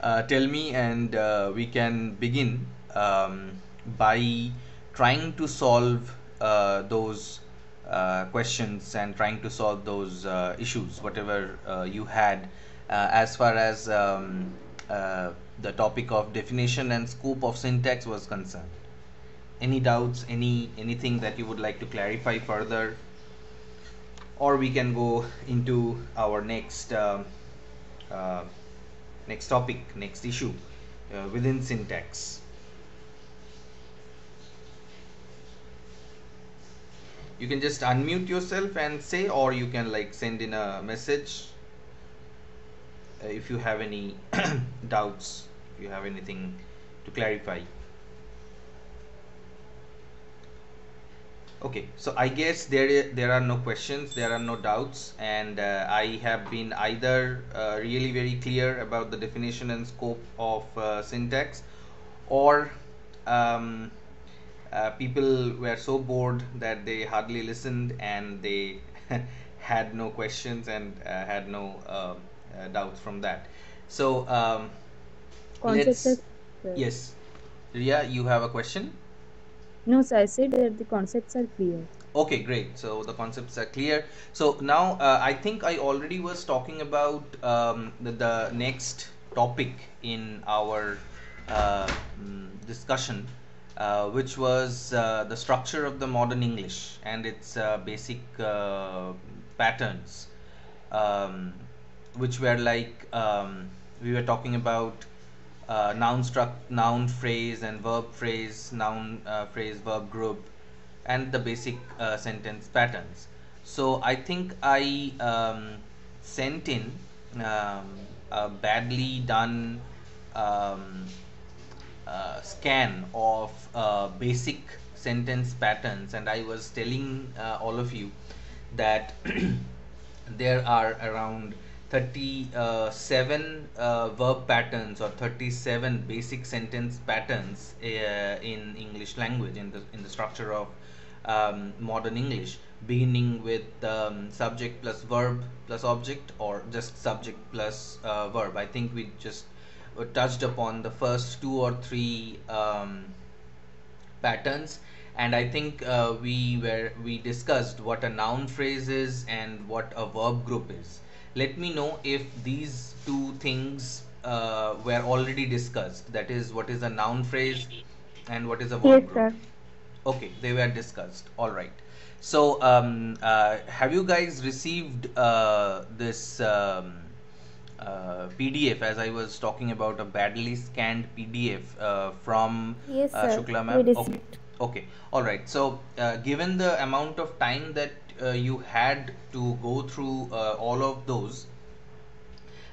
uh, tell me and uh, we can begin um, by trying to solve uh, those uh, questions and trying to solve those uh, issues, whatever uh, you had as far as um, the topic of definition and scope of syntax was concerned. Any doubts, any anything that you would like to clarify further, or we can go into our next um next topic, next issue uh, within syntax. You can just unmute yourself and say, or you can like send in a message uh, if you have any doubts, if you have anything to clarify. Okay, so I guess there there are no questions, there are no doubts, and uh, I have been either uh, really very clear about the definition and scope of uh, syntax, or um, uh, people were so bored that they hardly listened and they had no questions and uh, had no uh, uh, doubts from that. So um, let's yes, Ria, you have a question? No, sir, I said that the concepts are clear. Okay, great. So the concepts are clear. So now uh, I think I already was talking about um, the, the next topic in our uh, mm, discussion, uh, which was uh, the structure of the modern English and its uh, basic uh, patterns, um, which were like um, we were talking about uh, noun struct noun phrase and verb phrase noun uh, phrase verb group and the basic uh, sentence patterns. So i think i um, sent in um, a badly done um, uh, scan of uh, basic sentence patterns and i was telling uh, all of you that there are around 37 uh, verb patterns or 37 basic sentence patterns uh, in english language in the in the structure of um, modern english beginning with um, subject plus verb plus object or just subject plus uh, verb. I think we just uh, touched upon the first two or three um, patterns. And i think uh, we were we discussed what a noun phrase is and what a verb group is let me know if these two things uh, were already discussed that is what is a noun phrase and what is a Yes, verb group sir. okay they were discussed all right so um, uh, have you guys received uh, this um, uh, PDF as I was talking about a badly scanned PDF uh, from Yes, uh, sir. Shukla ma'am. Okay, okay, all right. So uh, given the amount of time that uh, you had to go through uh, all of those,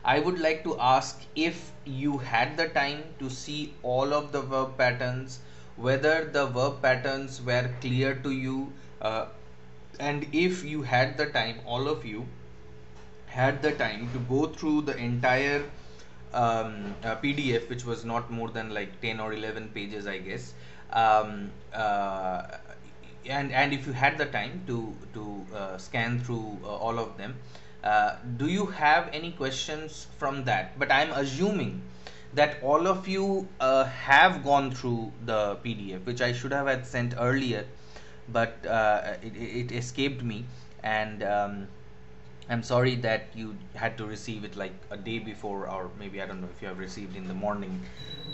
I would like to ask if you had the time to see all of the verb patterns, whether the verb patterns were clear to you, uh, and if you had the time, all of you had the time to go through the entire um, uh, PDF, which was not more than like 10 or 11 pages, I guess. Um, uh, and and if you had the time to to uh, scan through uh, all of them, uh, do you have any questions from that? But I'm assuming that all of you uh, have gone through the PDF, which I should have had sent earlier, but uh, it, it escaped me, and um, I'm sorry that you had to receive it like a day before, or maybe I don't know if you have received in the morning.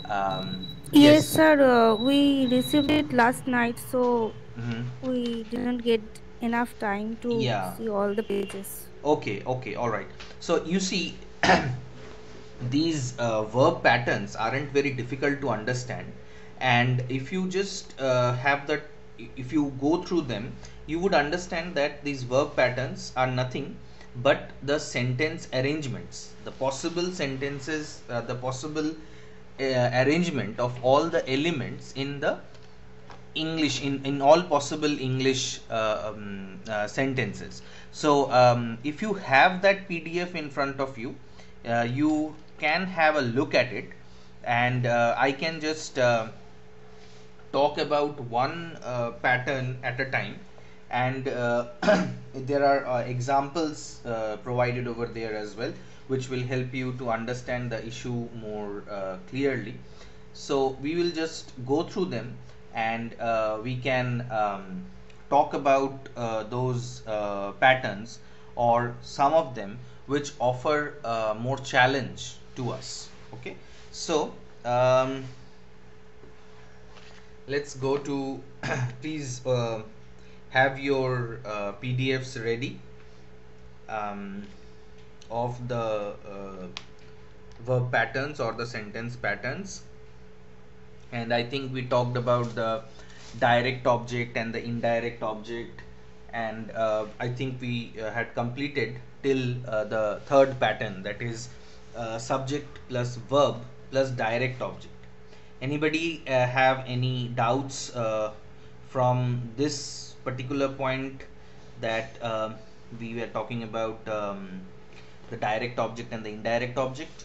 Um, Yes, yes. sir. Uh, we received it last night, so hmm we didn't get enough time to Yeah. see all the pages. Okay. Okay. All right. So you see, these uh, verb patterns aren't very difficult to understand, and if you just uh, have the, if you go through them, you would understand that these verb patterns are nothing but the sentence arrangements, the possible sentences, uh, the possible uh, arrangement of all the elements in the English in, in all possible English uh, um, uh, sentences. So um, if you have that PDF in front of you, uh, you can have a look at it, and uh, I can just talk about one pattern at a time and uh, there are uh, examples uh, provided over there as well which will help you to understand the issue more clearly. So we will just go through them and we can um, talk about those patterns or some of them which offer uh, more challenge to us. Okay, so um, let's go to please uh, have your uh, PDFs ready um, of the uh, verb patterns or the sentence patterns. And I think we talked about the direct object and the indirect object. And uh, I think we uh, had completed till uh, the third pattern that is uh, subject plus verb plus direct object. Anybody uh, have any doubts uh, from this particular point that um we were talking about um, the direct object and the indirect object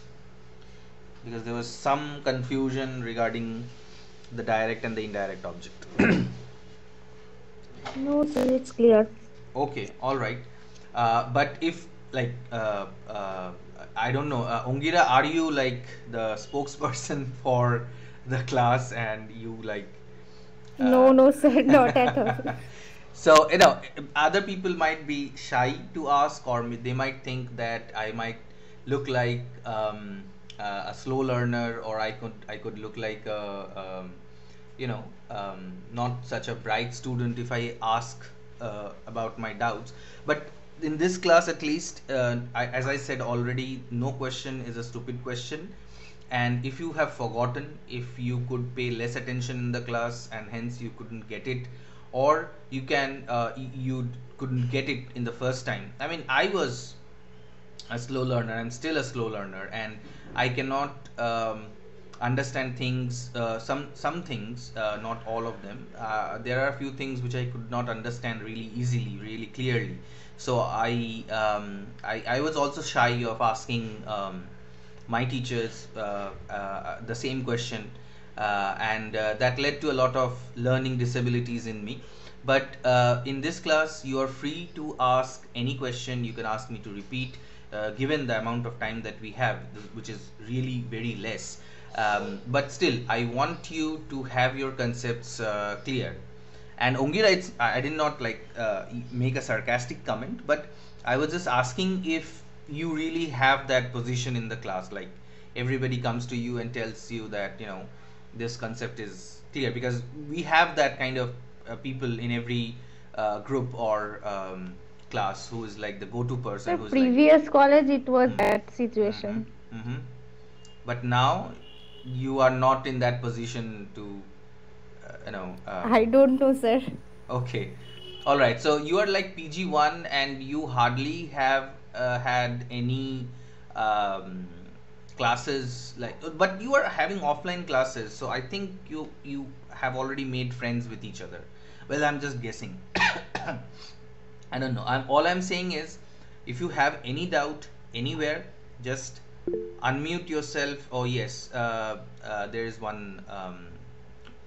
because there was some confusion regarding the direct and the indirect object No, sir, it's clear. okay all right uh, but if like uh, uh, i don't know uh, ongira are you like the spokesperson for the class and you like No, uh, no, sir, not at all. so you know other people might be shy to ask or they might think that i might look like um, uh, a slow learner or i could i could look like a um, you know um, not such a bright student if i ask uh, about my doubts. But in this class at least uh, I, as i said already no question is a stupid question. And if you have forgotten if you could pay less attention in the class and hence you couldn't get it or you can uh, you couldn't get it in the first time. I mean i was a slow learner. I'm still a slow learner. And i cannot um, understand things uh, some some things uh, not all of them. Uh, there are a few things which i could not understand really easily really clearly. So i um, I, I was also shy of asking um, my teachers uh, uh, the same question and uh, that led to a lot of learning disabilities in me. But uh, in this class you are free to ask any question. You can ask me to repeat uh, given the amount of time that we have which is really very less. Um, but still i want you to have your concepts uh, clear. And Ongira, I did not like uh, make a sarcastic comment, but I was just asking if you really have that position in the class. Like everybody comes to you and tells you that you know this concept is clear because we have that kind of uh, people in every uh, group or um, class who is like the go-to person Sir, who's like previous college, it was Hmm. that situation. hmm but now you are not in that position to uh, you know um, I don't know, sir. Okay. All right. So you are like PG1 and you hardly have uh, had any um, classes like but you are having offline classes so I think you you have already made friends with each other. Well, I'm just guessing. I don't know. I'm all I'm saying is if you have any doubt anywhere just unmute yourself. Oh yes, uh, uh, there is one um,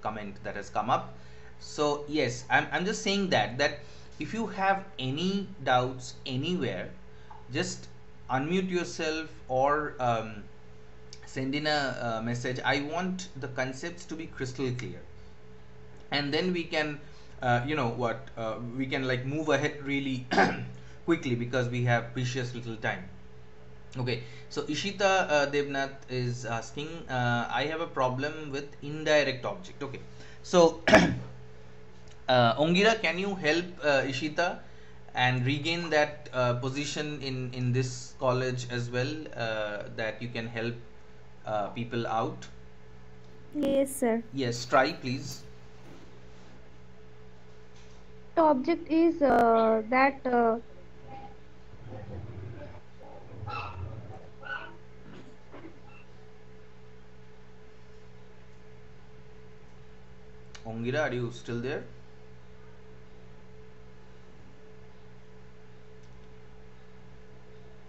comment that has come up so yes I'm, I'm just saying that that if you have any doubts anywhere just unmute yourself or um, send in a, uh message i want the concepts to be crystal clear. And then we can uh, you know what uh, we can like move ahead really quickly because we have precious little time. Okay so ishita uh, devnath is asking uh, i have a problem with indirect object. Okay so uh, ongira can you help ishita and regain that position in in this college as well that you can help uh, people out. Yes, sir. yes try please. The object is uh, that uh, ongira are you still there?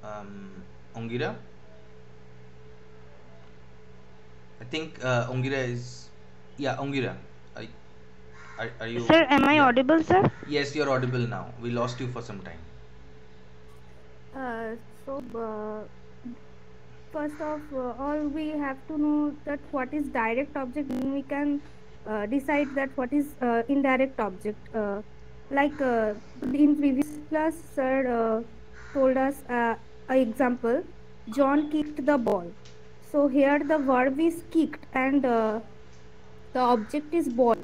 Um, ongira i think uh, ongira is yeah ongira. I, are, are you? Sir, am I yeah. audible, sir? yes you're audible now. We lost you for some time. Uh, so, uh, first of uh, all we have to know that what is direct object then we can uh, decide that what is uh, indirect object. Uh, like uh, in previous class sir uh, told us uh, a example. John kicked the ball so here the verb is kicked and uh, the object is ball.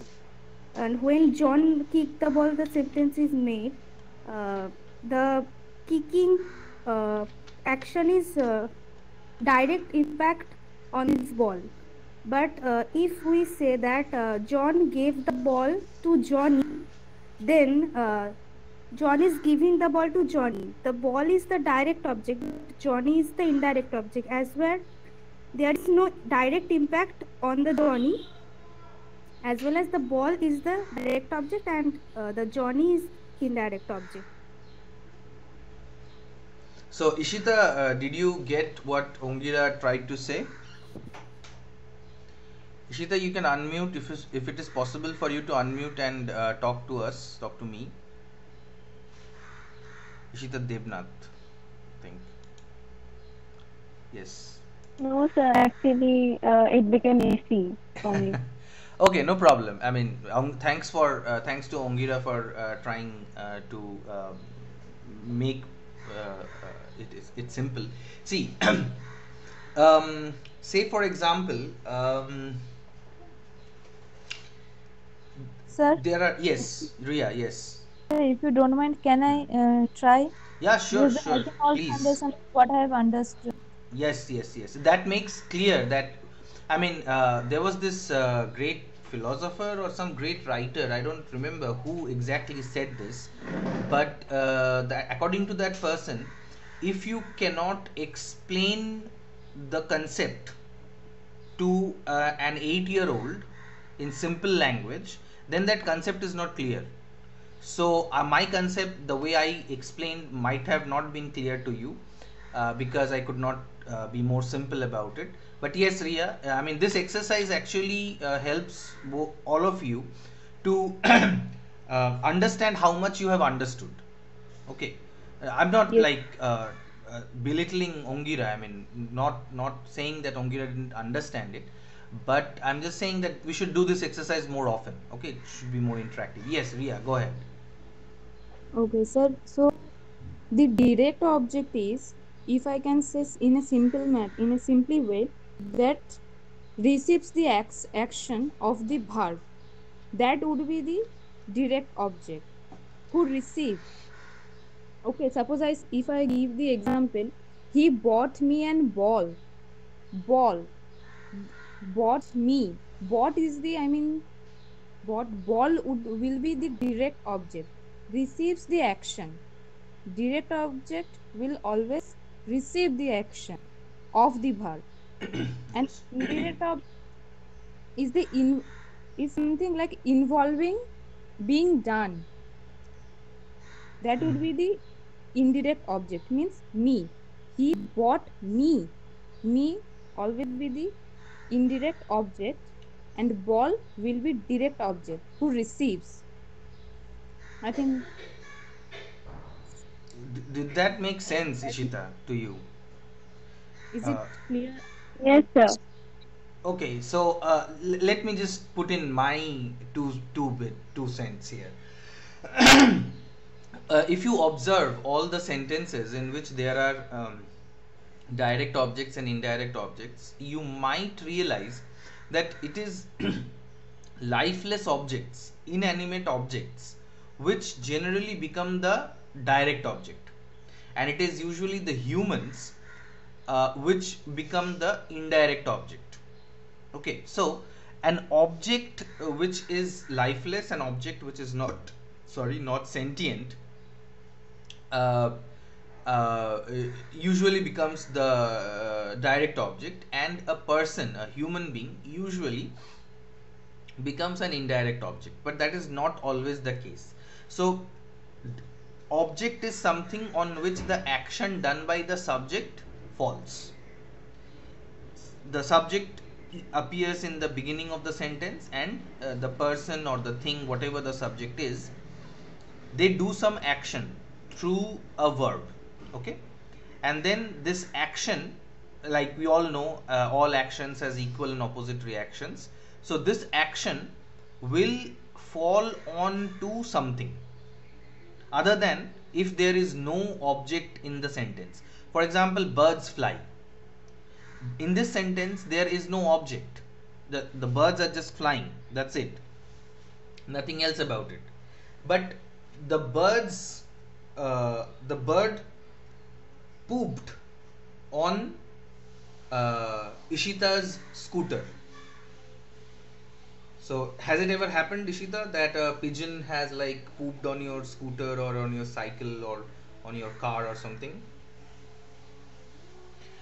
And when john kicked the ball the sentence is made uh, the kicking uh, action is uh, direct impact on his ball. But uh, if we say that uh, john gave the ball to johnny then john is giving the ball to johnny. The ball is the direct object johnny is the indirect object. As well there is no direct impact on the johnny as well as the ball is the direct object and uh, the johnny is indirect object So, Ishita, uh, did you get what Ongira tried to say? Ishita, you can unmute if, it's- if it is possible for you to unmute and uh, talk to us, talk to me. Ishita Devnath, I think. Yes. No, sir. Actually, uh, it became AC for me. okay, no problem. I mean, um, thanks for uh, thanks to Ongira for uh, trying uh, to um make uh, uh, it is it's simple. See, um, say for example, um, Sir, there are yes, Ria, yes, if you don't mind, can I uh, try? yeah, sure, Because I sure, can also please. understand what I have understood. Yes, yes, yes. That makes clear that, I mean, uh, there was this uh, great philosopher or some great writer, I don't remember who exactly said this, but uh, according to that person, if you cannot explain the concept to uh, an eight year old in simple language, then that concept is not clear. So uh, my concept, the way I explained, might have not been clear to you uh, because I could not uh, be more simple about it. But yes, Ria, uh, I mean this exercise actually uh, helps all of you to uh, understand how much you have understood. Okay, Uh, I'm not Yes. like uh, uh, belittling Ongira. I mean, not not saying that Ongira didn't understand it, but I'm just saying that we should do this exercise more often. Okay, it should be more interactive. Yes, Ria, go ahead. Okay, sir. So the direct object is, if I can say in a simple in a simply way, that receives the action of the verb. That would be the direct object who receive. Okay, suppose I, if I give the example, he bought me an ball. Ball. Bought me. Bought is the, I mean, what ball would, will be the direct object receives the action direct object will always receive the action of the verb and indirect object is the in is something like involving being done. That would be the indirect object. Means me. He bought me. Me always be the indirect object and ball will be direct object who receives. I think D- did that make sense, Ishita, to you? is Uh, clear Yes, sir. Okay, so uh, l- let me just put in my two two bit two cents here. uh, if you observe all the sentences in which there are um, direct objects and indirect objects, you might realize that it is lifeless objects, inanimate objects, which generally become the direct object, and it is usually the humans uh, which become the indirect object. Okay so an object uh, which is lifeless an object which is not sorry not sentient uh, uh, usually becomes the uh, direct object and a person a human being usually becomes an indirect object. But that is not always the case. So object is something on which the action done by the subject falls. The subject appears in the beginning of the sentence and uh, the person or the thing whatever the subject is they do some action through a verb okay? And then this action like we all know uh, all actions has equal and opposite reactions. So this action will fall on to something other than if there is no object in the sentence. For example birds fly. In this sentence there is no object. The the birds are just flying. That's it. Nothing else about it. But the birds uh, the bird pooped on uh, Ishita's scooter. So has it ever happened, Ishita, that a pigeon has like pooped on your scooter or on your cycle or on your car or something?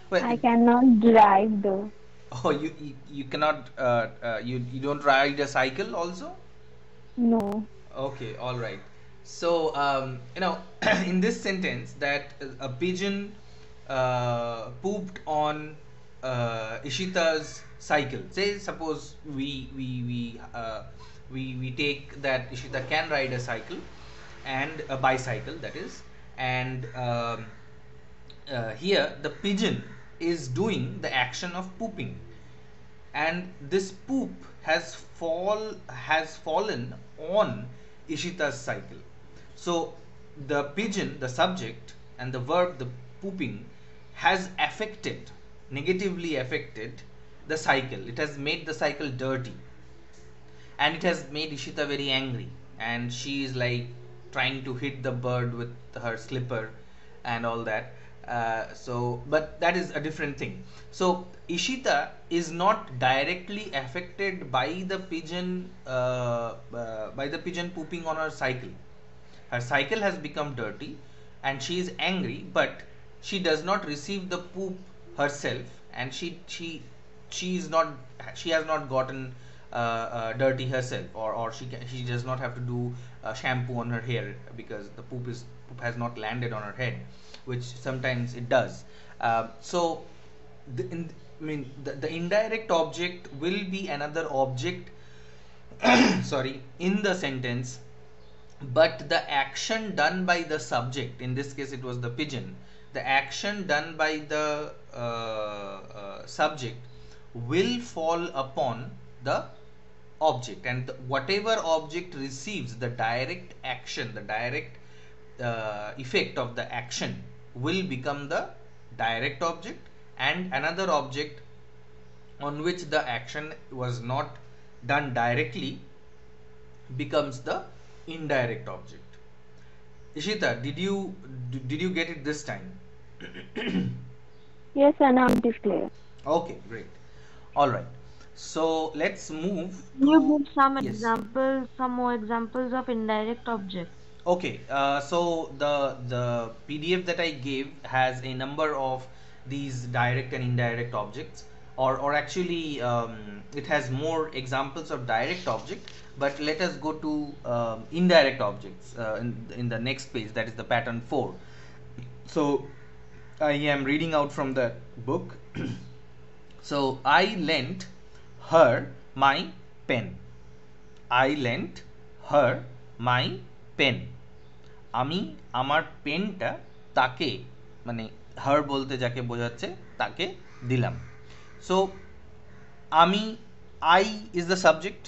Well, I cannot drive though. oh, you you, you cannot uh, uh, you you don't ride a cycle also? No. Okay, all right. So, um, you know, in this sentence, that a pigeon uh, pooped on uh, Ishita's cycle. Say, suppose we we we uh, we we take that Ishita can ride a cycle and a bicycle, that is, and um, uh, here the pigeon is doing the action of pooping and this poop has fall has fallen on Ishita's cycle. So the pigeon, the subject, and the verb, the pooping, has affected, negatively affected the cycle. It has made the cycle dirty. And it has made Ishita very angry. And she is like trying to hit the bird with her slipper and all that. Uh, so, but that is a different thing. So, Ishita is not directly affected by the pigeon uh, uh, by the pigeon pooping on her cycle. Her cycle has become dirty, and she is angry, but she does not receive the poop herself, and she she she is not she has not gotten uh, uh, dirty herself, or or she can, she does not have to do uh, shampoo on her hair because the poop is poop has not landed on her head which sometimes it does. Uh, so, the, in, I mean, the, the indirect object will be another object, sorry, in the sentence, but the action done by the subject, in this case it was the pigeon, the action done by the uh, uh, subject will fall upon the object and whatever object receives the direct action the direct uh, effect of the action will become the direct object and another object on which the action was not done directly becomes the indirect object. Ishita, did you did you get it this time? Yes, and is clear. Okay, great. All right. So let's move. Can you to- give some Yes. examples, some more examples of indirect objects Okay, uh, so the the PDF that I gave has a number of these direct and indirect objects, or or actually um, it has more examples of direct object. But let us go to um, indirect objects uh, in in the next page. That is the pattern four. So I am reading out from the book. so, I lent her my pen. I lent her my pen. আমি আমার পেনটা তাকে মানে হার বলতে যাকে বোঝাচ্ছে, তাকে দিলাম। সো আমি I is the subject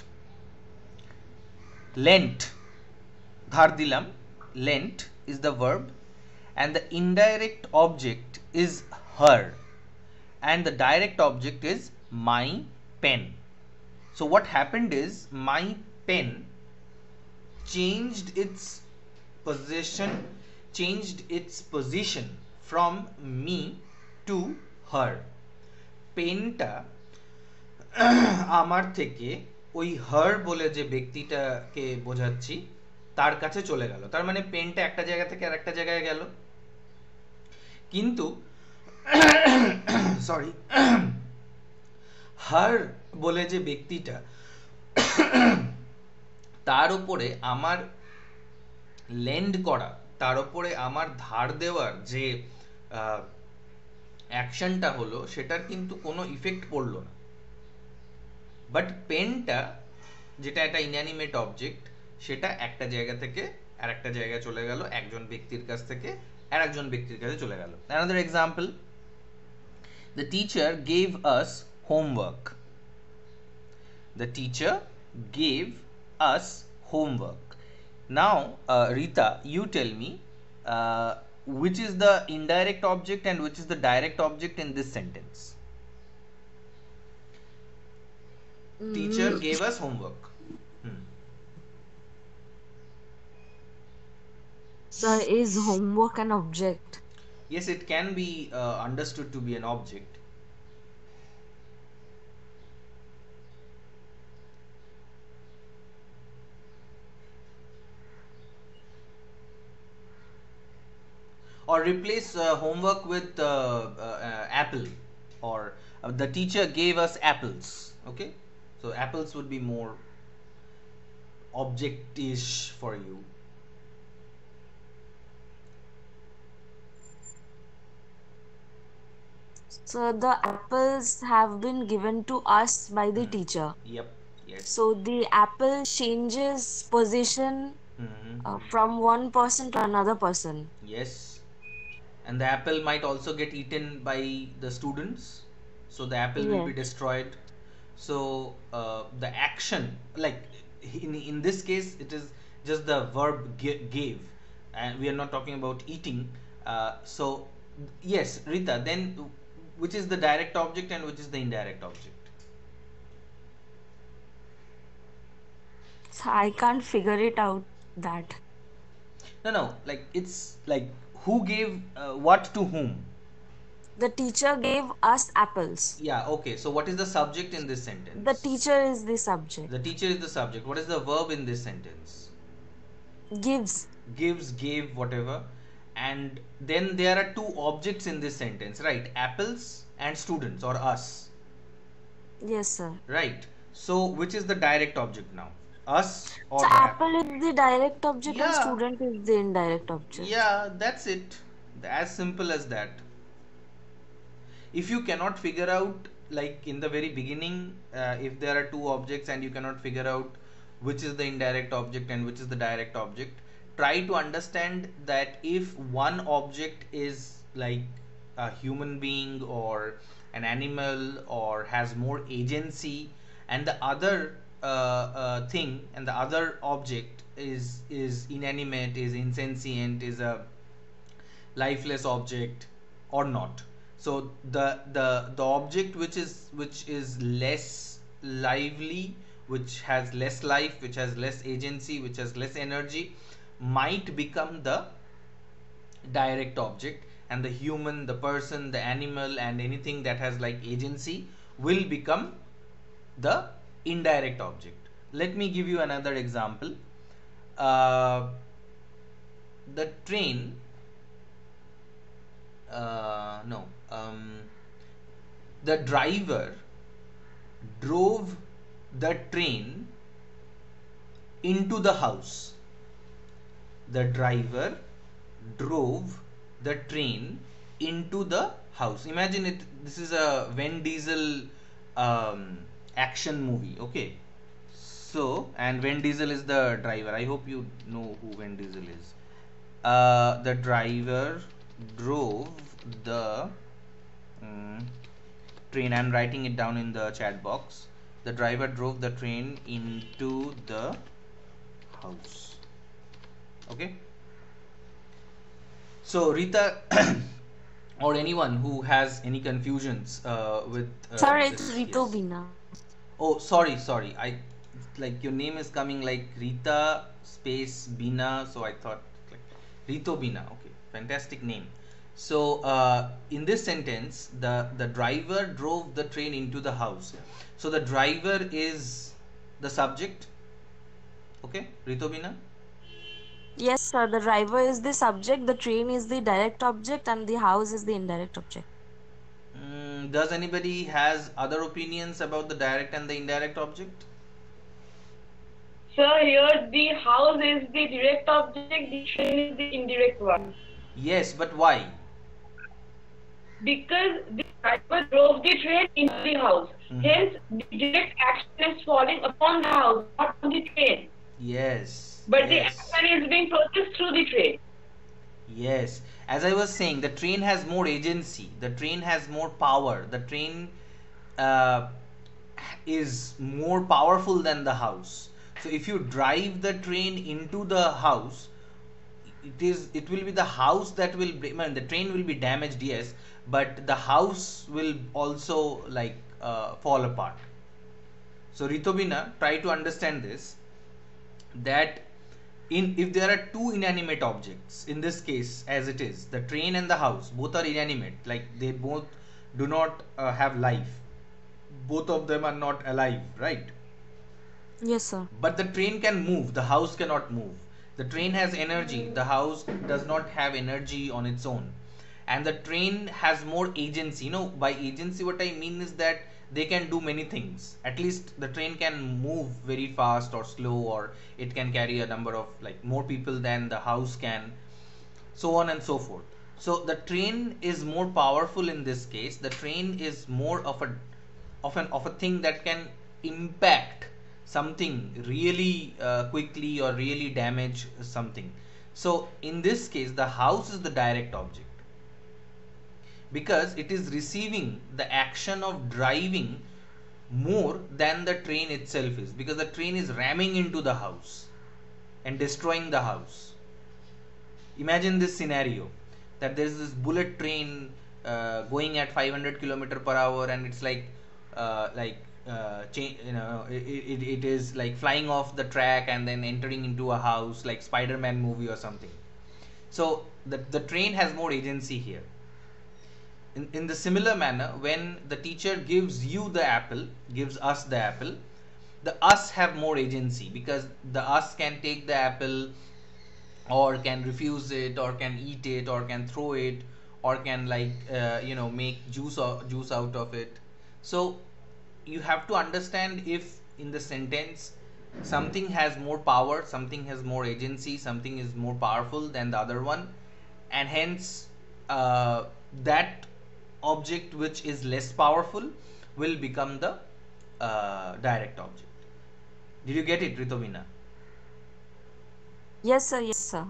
lent ধার দিলাম। Lent is the verb and the indirect object is her. And the direct object is my pen so what happened is my pen changed its possession changed its position from me to her পেনটা আমার থেকে ওই হার বলে যে ব্যক্তিটাকে বোঝাচ্ছি তার কাছে চলে গেল তার মানে পেনটা একটা জায়গা থেকে আর একটা জায়গায় গেল কিন্তু সরি হার বলে যে ব্যক্তিটা তার উপরে আমার লেন্ড করা, তার উপরে আমার ধার দেওয়ার যে অ্যাকশনটা হলো, সেটার কিন্তু কোনো ইফেক্ট পড়ল না। বাট পেনটা যেটা একটা ইনঅ্যানিমেট অবজেক্ট সেটা একটা জায়গা থেকে আর একটা জায়গায় চলে গেল, একজন ব্যক্তির কাছ থেকে আর একজন ব্যক্তির কাছে চলে গেল। Another example the teacher gave us homework. The teacher gave us homework. Now uh, rita you tell me uh, which is the indirect object and which is the direct object in this sentence? Teacher gave us homework. Hmm. Sir, is homework an object? Yes it can be uh, understood to be an object. Or replace uh, homework with uh, uh, uh, apple. Or the teacher gave us apples. Okay? So apples would be more object-ish for you So the apples have been given to us by the teacher. yep yes So the apple changes position Mhm. uh, from one person to another person. Yes. And the apple might also get eaten by the students. So the apple will be destroyed. So uh, the action, like in, in this case, it is just the verb gave. And we are not talking about eating. Uh, so, yes, Rita, then which is the direct object and which is the indirect object? So I can't figure it out that. No, no, like it's like who gave uh, what to whom? The teacher gave us apples. Yeah, okay. So what is the subject in this sentence? The teacher is the subject. The teacher is the subject. What is the verb in this sentence? Gives. Gives, gave, whatever. And then there are two objects in this sentence, right? Apples and students or us, Yes, sir. right? So which is the direct object now? Us or So app- apple is the direct object and Yeah. student is the indirect object. Yeah, that's it. As simple as that. If you cannot figure out, like in the very beginning, uh, if there are two objects and you cannot figure out which is the indirect object and which is the direct object, try to understand that if one object is like a human being or an animal or has more agency and the other uh, uh, thing and the other object is is inanimate is insentient is a lifeless object or not. So the the the object which is which is less lively which has less life which has less agency which has less energy might become the direct object and the human the person the animal and anything that has like agency will become the indirect object. Let me give you another example. Uh, the train uh, no um, the driver drove the train into the house the driver drove the train into the house. Imagine it this is a Vin Diesel um, action movie okay? So and Vin Diesel is the driver. I hope you know who Vin Diesel is. Uh, the driver drove the mm, train. I'm writing it down in the chat box. The driver drove the train into the house okay so Rita or anyone who has any confusions uh, with uh, Sir, it's Rito yes. Bina. Oh, sorry, sorry. I like your name is coming like Rita space Bina, so I thought like Rito Bina. Okay, fantastic name. So uh, in this sentence, the the driver drove the train into the house. So the driver is the subject. Okay, Rito Bina. Yes, sir. The driver is the subject, the train is the direct object, and the house is the indirect object. Mm, does anybody has other opinions about the direct and the indirect object? Sir, here the house is the direct object, the train is the indirect one. Yes, but why? Because the driver drove the train into the house. Mhm. Hence, the direct action is falling upon the house, not on the train. Yes. But the yes. action is being processed through the train. Yes, as I was saying, the train has more agency, the train has more power, the train uh, is more powerful than the house. So if you drive the train into the house, it is it will be the house that will be, I mean, the train will be damaged, yes, but the house will also like uh, fall apart. So Ritobina, try to understand this that in if there are two inanimate objects in this case as it is the train and the house both are inanimate like they both do not uh, have life. Both of them are not alive right? Yes, sir. but the train can move the house cannot move. The train has energy the house does not have energy on its own. And the train has more agency. You know by agency what i mean is that they can do many things. At least the train can move very fast or slow or it can carry a number of like more people than the house can so on and so forth. So the train is more powerful in this case. The train is more of a of an of a thing that can impact something really uh, quickly or really damage something. So in this case the house is the direct object because it is receiving the action of driving more than the train itself is because the train is ramming into the house and destroying the house. Imagine this scenario that there is this bullet train uh, going at 500 kilometer per hour and it's like uh, like uh, you know it, it, it is like flying off the track and then entering into a house like spider-man movie or something. So the, the train has more agency here in, in the similar manner when the teacher gives you the apple gives us the apple the us have more agency because the us can take the apple or can refuse it or can eat it or can throw it or can like uh, you know make juice or juice out of it. So you have to understand if in the sentence something has more power something has more agency something is more powerful than the other one and hence uh, that object which is less powerful will become the uh, direct object did you get it ritobina Yes, sir. Yes, sir.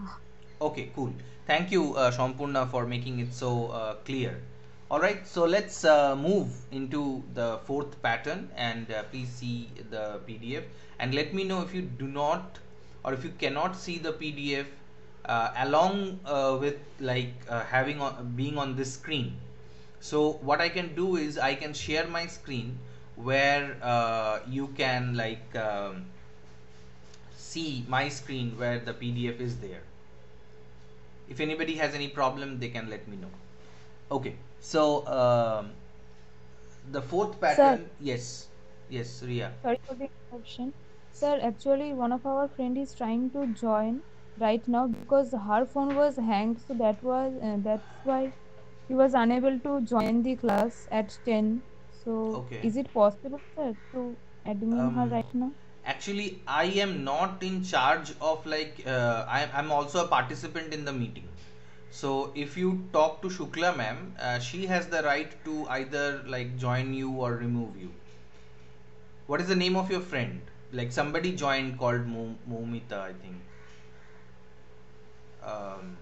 Okay, cool. Thank you, uh, Shampurna, for making it so uh, clear. All right, so let's uh, move into the fourth pattern and uh, please see the PDF and let me know if you do not or if you cannot see the PDF uh, along uh, with like uh, having on, being on this screen. So what I can do is I can share my screen where uh, you can like um, see my screen where the PDF is there. If anybody has any problem, they can let me know. Okay, so um, the fourth pattern, yes, yes, Ria. Sorry for the interruption. Sir, actually, one of our friend is trying to join right now because her phone was hanged, so that was uh, that's why he was unable to join the class at 10. So, Okay. is it possible, sir, to admin her Um, right now? Actually, I am not in charge of like uh, I, I'm also a participant in the meeting. So if you talk to Shukla ma'am, uh, she has the right to either like join you or remove you. What is the name of your friend? Like somebody joined called Mo- Momita, I think. Um,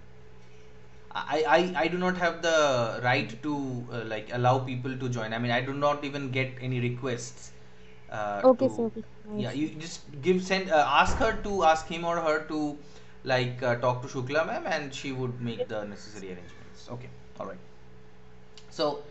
I, I, I do not have the right to uh, like allow people to join. I mean, I do not even get any requests. Uh, Okay, to, sir. Okay. yeah, you just give send uh, ask her to ask him or her to like uh, talk to Shukla ma'am and she would make the necessary arrangements. Okay, all right. So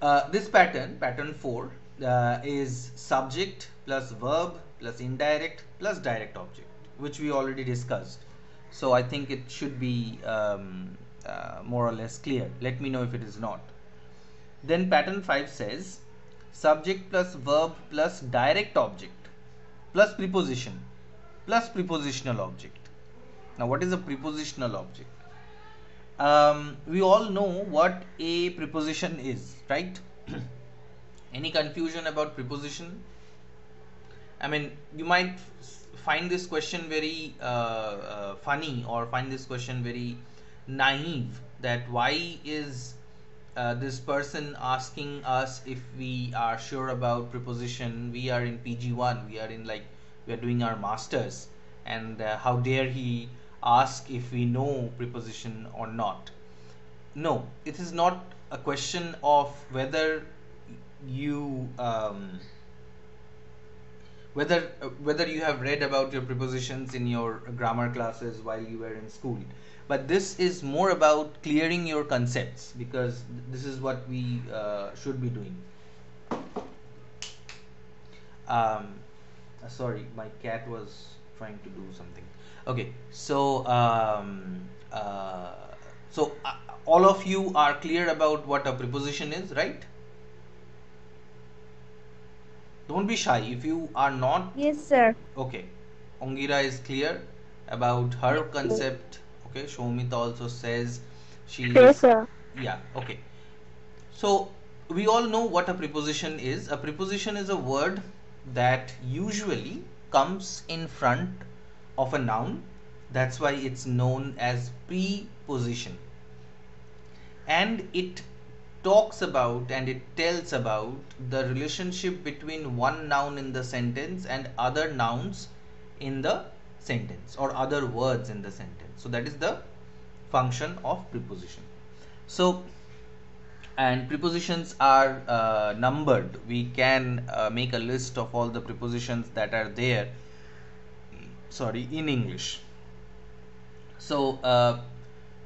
uh, this pattern, pattern four, uh, is subject plus verb plus indirect plus direct object, which we already discussed. So I think it should be um, uh, more or less clear. Let me know if it is not. Then pattern 5 says subject plus verb plus direct object plus preposition plus prepositional object. Now, what is a prepositional object? Um, we all know what a preposition is, right? Any confusion about preposition? I mean, you might find this question very uh, uh, funny or find this question very naive that why is uh, this person asking us if we are sure about preposition? We are in pg1 we are in like we are doing our masters. And uh, how dare he ask if we know preposition or not? No it is not a question of whether you um, whether uh, whether you have read about your prepositions in your grammar classes while you were in school but this is more about clearing your concepts because this is what we uh, should be doing. Um, uh, sorry my cat was trying to do something. Okay so um, uh, so uh, all of you are clear about what a preposition is right? Don't be shy. If you are not Yes, sir. okay ongira is clear about her concept okay shomita also says she Yes, sir. yeah okay. So we all know what a preposition is. A preposition is a word that usually comes in front of a noun. That's why it's known as preposition. And it talks about and it tells about the relationship between one noun in the sentence and other nouns in the sentence or other words in the sentence. So that is the function of preposition. So and prepositions are uh, numbered. We can uh, make a list of all the prepositions that are there. Sorry in english. So uh,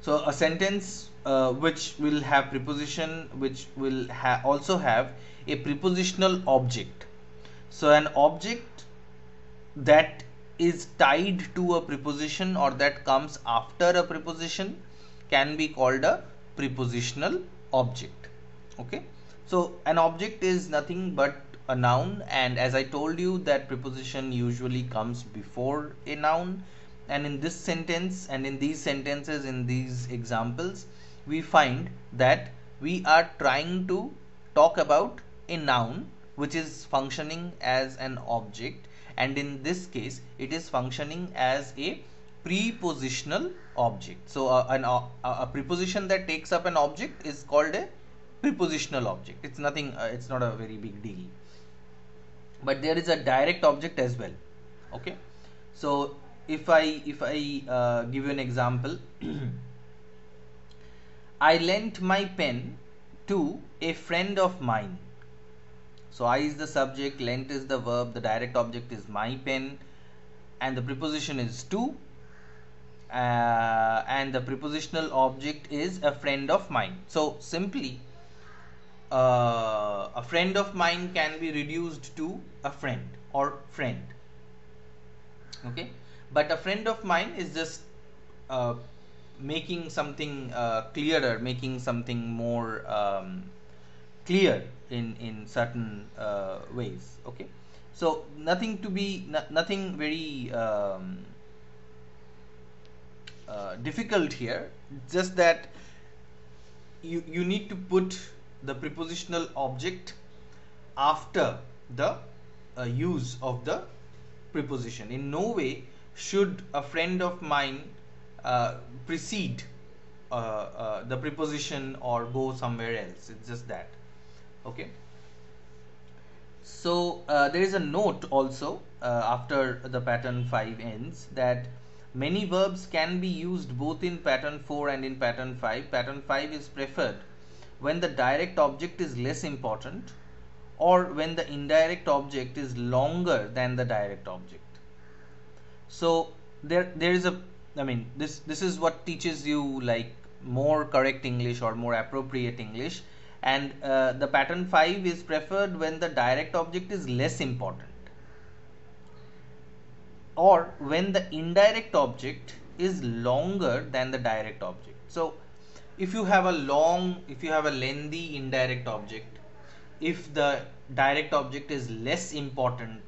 so a sentence uh, which will have preposition which will ha- also have a prepositional object. So an object that is tied to a preposition or that comes after a preposition can be called a prepositional object. Okay? So an object is nothing but a noun and as i told you that preposition usually comes before a noun. And in this sentence and in these sentences in these examples we find that we are trying to talk about a noun which is functioning as an object and in this case it is functioning as a prepositional object. So uh, an, uh, a preposition that takes up an object is called a prepositional object. It's nothing uh, it's not a very big deal. But there is a direct object as well. Okay? So if i if i uh, give you an example i lent my pen to a friend of mine so i is the subject lent is the verb the direct object is my pen and the preposition is to uh, and the prepositional object is a friend of mine. So simply uh, a friend of mine can be reduced to a friend or friend. Okay? But a friend of mine is just uh, making something uh, clearer making something more um, clear in in certain uh, ways okay? So nothing to be no, nothing very um, uh, difficult here just that you you need to put the prepositional object after the uh, use of the preposition. In no way should a friend of mine uh, precede uh, uh, the preposition or go somewhere else. It's just that okay. So uh, there is a note also uh, after the pattern 5 ends that many verbs can be used both in pattern 4 and in pattern 5 pattern 5 is preferred when the direct object is less important or when the indirect object is longer than the direct object. So there there is a i mean this this is what teaches you like more correct english or more appropriate english and uh, the pattern 5 is preferred when the direct object is less important. Or when the indirect object is longer than the direct object. So if you have a long if you have a lengthy indirect object if the direct object is less important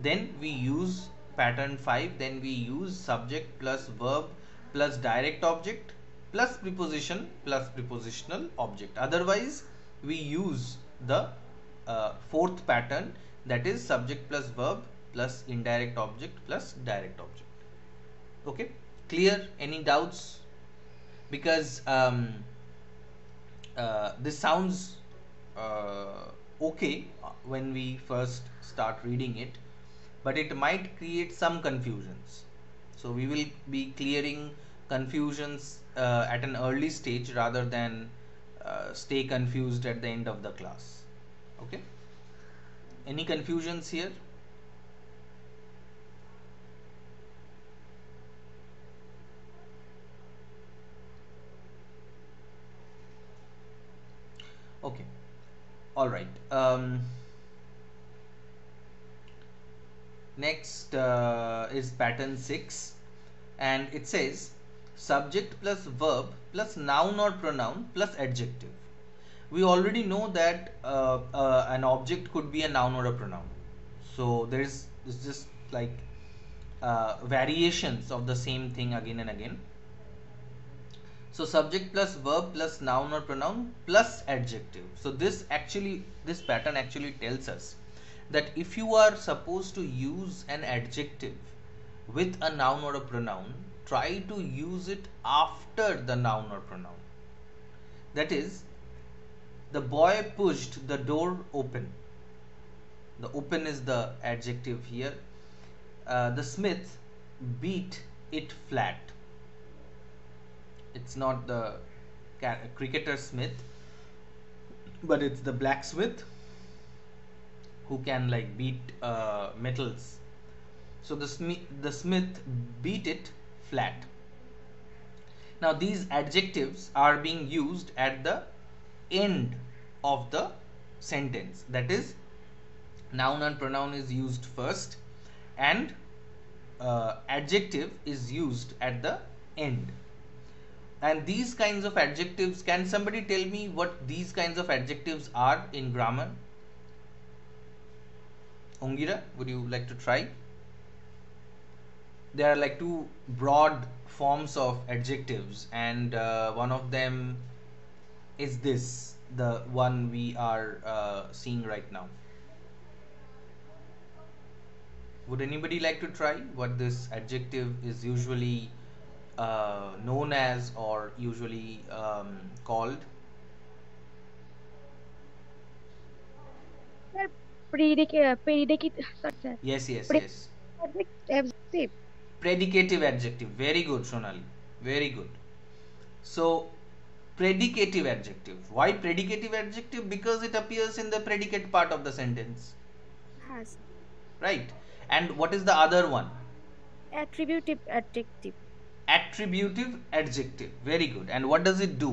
then we use pattern 5 then we use subject plus verb plus direct object plus preposition plus prepositional object. Otherwise we use the uh, fourth pattern that is subject plus verb plus indirect object plus direct object. Okay? Clear? Any doubts? Because um, uh, this sounds uh, okay when we first start reading it but it might create some confusions. So we will be clearing confusions uh, at an early stage rather than uh, stay confused at the end of the class. Okay? Any confusions here? Okay. All right. Um, next uh, is pattern 6 and it says subject plus verb plus noun or pronoun plus adjective. We already know that uh, uh, an object could be a noun or a pronoun. So there's just like uh, variations of the same thing again and again. So subject plus verb plus noun or pronoun plus adjective. So this actually this pattern actually tells us that if you are supposed to use an adjective with a noun or a pronoun try to use it after the noun or pronoun. That is the boy pushed the door open. The open is the adjective here. Uh, the smith beat it flat. It's not the cricketer smith but it's the blacksmith who can like beat uh, metals. So the smith the smith beat it flat. Now these adjectives are being used at the end of the sentence. That is noun and pronoun is used first and uh, adjective is used at the end. And these kinds of adjectives can somebody tell me what these kinds of adjectives are in grammar? Ongira would you like to try there are like two broad forms of adjectives and uh, one of them is this the one we are uh, seeing right now. Would anybody like to try what this adjective is usually uh, known as or usually um, called? Predicate, predicate, yes yes yes. Adjective. Predicative adjective very good sonali very good so predicative adjective why predicative adjective because it appears in the predicate part of the sentence Has right and what is the other one attributive adjective. attributive adjective very good and what does it do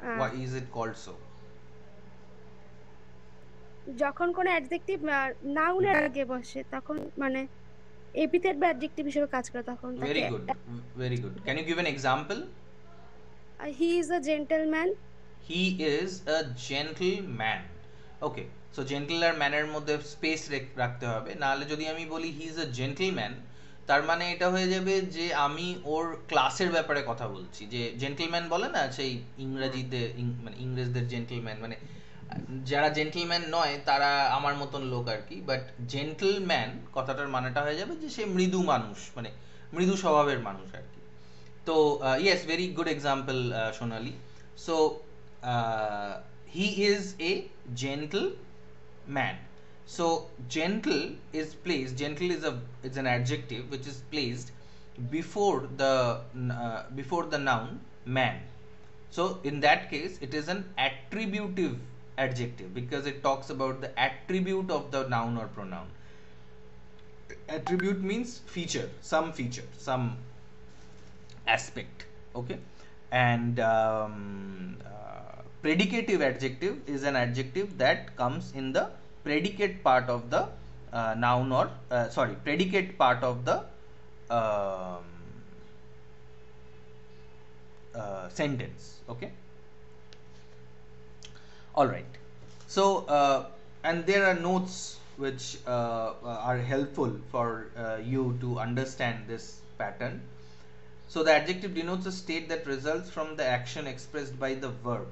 Uh, why is it called so যখন কোনো adjective নাউনের আগে বসে তখন মানে epithet বা adjective হিসেবে কাজ করে তখন very good. Very good. Can you give an example? He is a gentleman he is a gentleman. Okay so gentle আর ম্যানের মধ্যে স্পেস রাখতে হবে। নাহলে যদি আমি বলি হি ইজ আ জেন্টলম্যান তার মানে এটা হয়ে যাবে যে আমি ওর ক্লাসের ব্যাপারে কথা বলছি। যে জেন্টলম্যান বলে না সেই ইংরেজিতে মানে ইংরেজদের জেন্টলম্যান মানে যারা জেন্টলম্যান নয় তারা আমার মতন লোক আর কি বাট জেন্টলম্যান কথাটার মানেটা হয়ে যাবে যে সে মৃদু মানুষ মানে মৃদু স্বভাবের মানুষ আর কি তো yes very good example Sonali so he is a gentle so gentle is placed gentle is a is an adjective which is placed before the uh, before the noun man so in that case it is an attributive adjective because it talks about the attribute of the noun or pronoun. Attribute means feature some feature some aspect okay? And um, uh, predicative adjective is an adjective that comes in the predicate part of the uh, noun or uh, sorry predicate part of the um, uh, sentence okay all right so uh, and there are notes which uh, are helpful for uh, you to understand this pattern so the adjective denotes a state that results from the action expressed by the verb.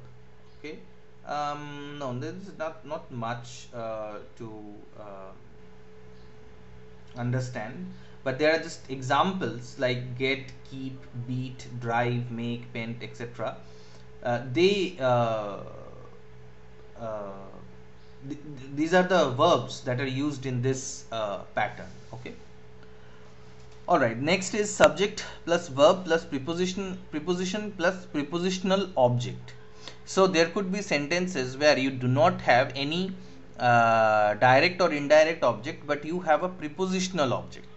Okay. Um, no, is not not much uh, to uh, understand, but there are just examples like get, keep, beat, drive, make, paint, etc. Uh, they uh, uh, th- th- these are the verbs that are used in this uh, pattern. Okay? All right next is subject plus verb plus preposition preposition plus prepositional object. So there could be sentences where you do not have any uh, direct or indirect object but you have a prepositional object.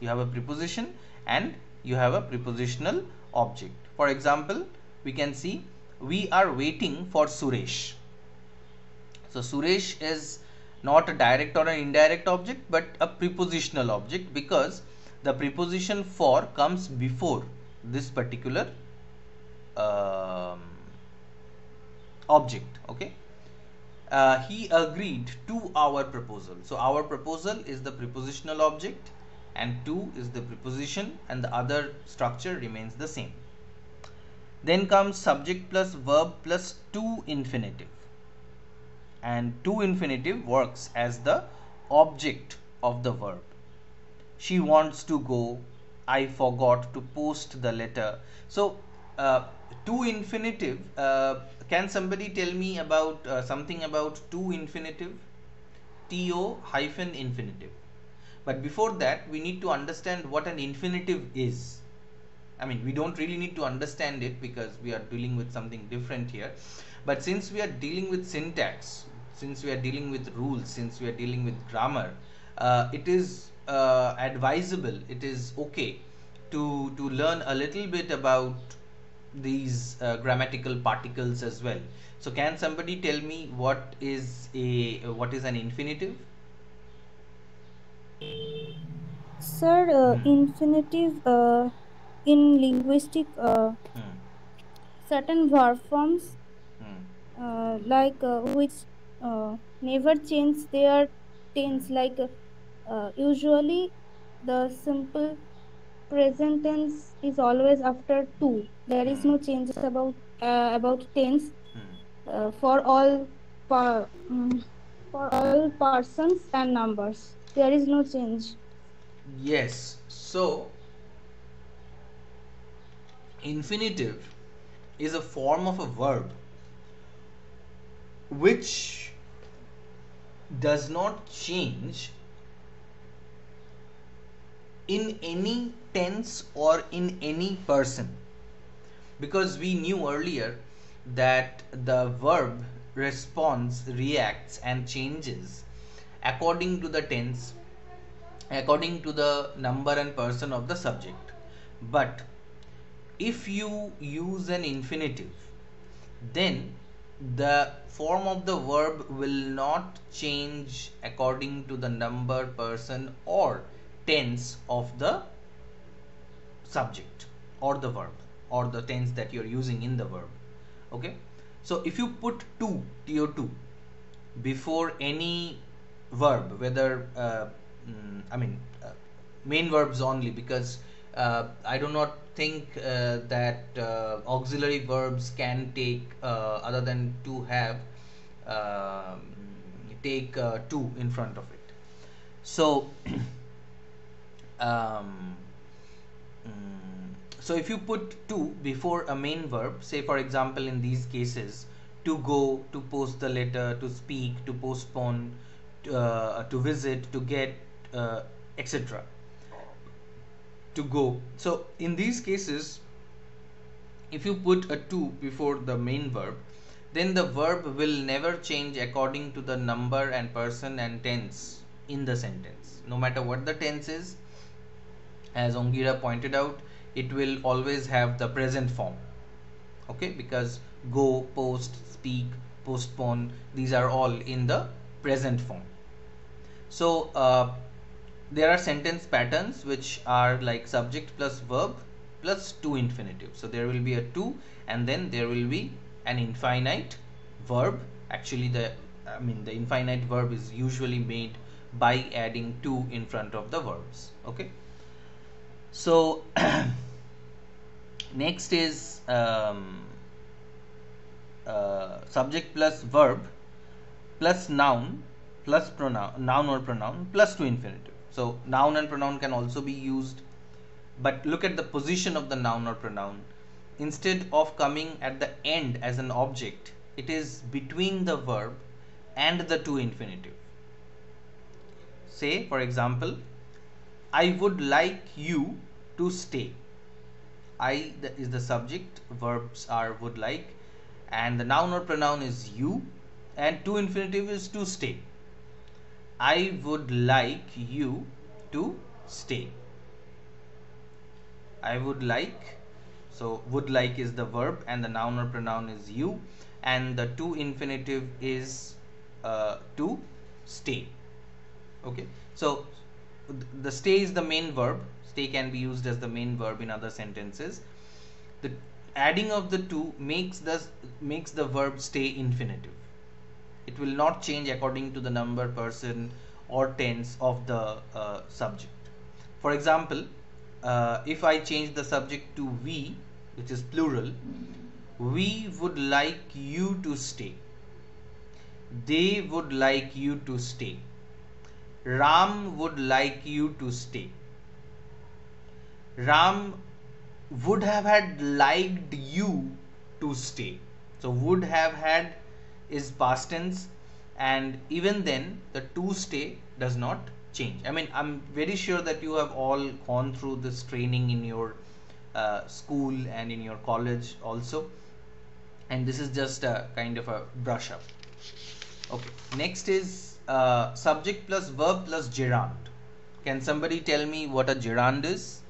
You have a preposition and you have a prepositional object. For example we can see we are waiting for Suresh so Suresh is not a direct or an indirect object but a prepositional object because the preposition for comes before this particular um, object okay? Uh, he agreed to our proposal. So our proposal is the prepositional object and to is the preposition and the other structure remains the same. Then comes subject plus verb plus to infinitive and to infinitive works as the object of the verb. She wants to go. I forgot to post the letter. So uh, to infinitive uh, can somebody tell me about uh, something about to infinitive? To hyphen infinitive. But before that we need to understand what an infinitive is. I mean we don't really need to understand it because we are dealing with something different here. But since we are dealing with syntax since we are dealing with rules since we are dealing with grammar uh, it is uh, advisable it is okay to to learn a little bit about these uh, grammatical particles as well so can somebody tell me what is a what is an infinitive Sir, uh, Hmm. infinitive uh, in linguistic uh, hmm. certain verb forms Hmm. uh, like uh, which uh, never change their tense like uh, usually the simple present tense is always after to there is no changes about uh, about tense Hmm. uh, for all per, mm, for all persons and numbers there is no change Yes. So, infinitive is a form of a verb which does not change in any tense or in any person. Because we knew earlier that the verb responds reacts and changes according to the tense according to the number and person of the subject. But if you use an infinitive then the form of the verb will not change according to the number person or tense of the subject or the verb or the tense that you're using in the verb okay? So if you put to to2 before any verb whether uh, mm, i mean uh, main verbs only because uh, i do not think uh, that uh, auxiliary verbs can take uh, other than to have um, take uh, to in front of it. So um, mm, so if you put to before a main verb say for example in these cases to go to post the letter to speak to postpone uh, to visit to get etc to go. So in these cases if you put a to before the main verb then the verb will never change according to the number and person and tense in the sentence. No matter what the tense is as Ongira pointed out it will always have the present form. Okay? Because go post speak postpone these are all in the present form. So uh, there are sentence patterns which are like subject plus verb plus to infinitive. So there will be a to and then there will be an infinite verb. Actually the i mean the infinite verb is usually made by adding to in front of the verbs. Okay? So next is um, uh, subject plus verb plus noun plus pronoun noun or pronoun plus to infinitive so noun and pronoun can also be used. But look at the position of the noun or pronoun. Instead of coming at the end as an object it is between the verb and the to infinitive. Say for example I would like you to stay. I is the subject, verbs are would like, and the noun or pronoun is you, and to infinitive is to stay. I would like you to stay. I would like, so would like is the verb, and the noun or pronoun is you, and the to infinitive is uh, to stay. Okay, so the stay is the main verb stay can be used as the main verb in other sentences the adding of the two makes the makes the verb stay infinitive it will not change according to the number person or tense of the uh, subject. For example uh, if i change the subject to we which is plural we would like you to stay. They would like you to stay. Ram would like you to stay. Ram would have had liked you to stay. So would have had is past tense and even then the to stay does not change. I mean I'm very sure that you have all gone through this training in your uh, school and in your college also and this is just a kind of a brush up. Okay next is uh, subject plus verb plus gerund. Can somebody tell me what a gerund is?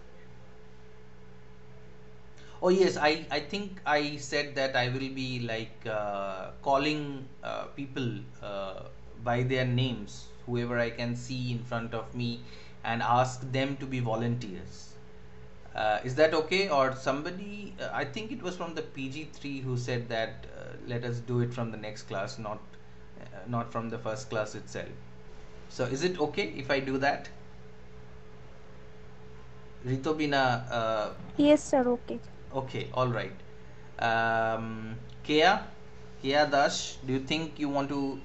Oh yes i i think i said that i will be like uh, calling uh, people uh, by their names whoever i can see in front of me and ask them to be volunteers. Uh, is that okay? Or somebody uh, i think it was from the pg3 who said that uh, let us do it from the next class not not from the first class itself. So is it okay if i do that? Ritobina yes sir okay okay all right. Um, Kea Kea Dash do you think you want to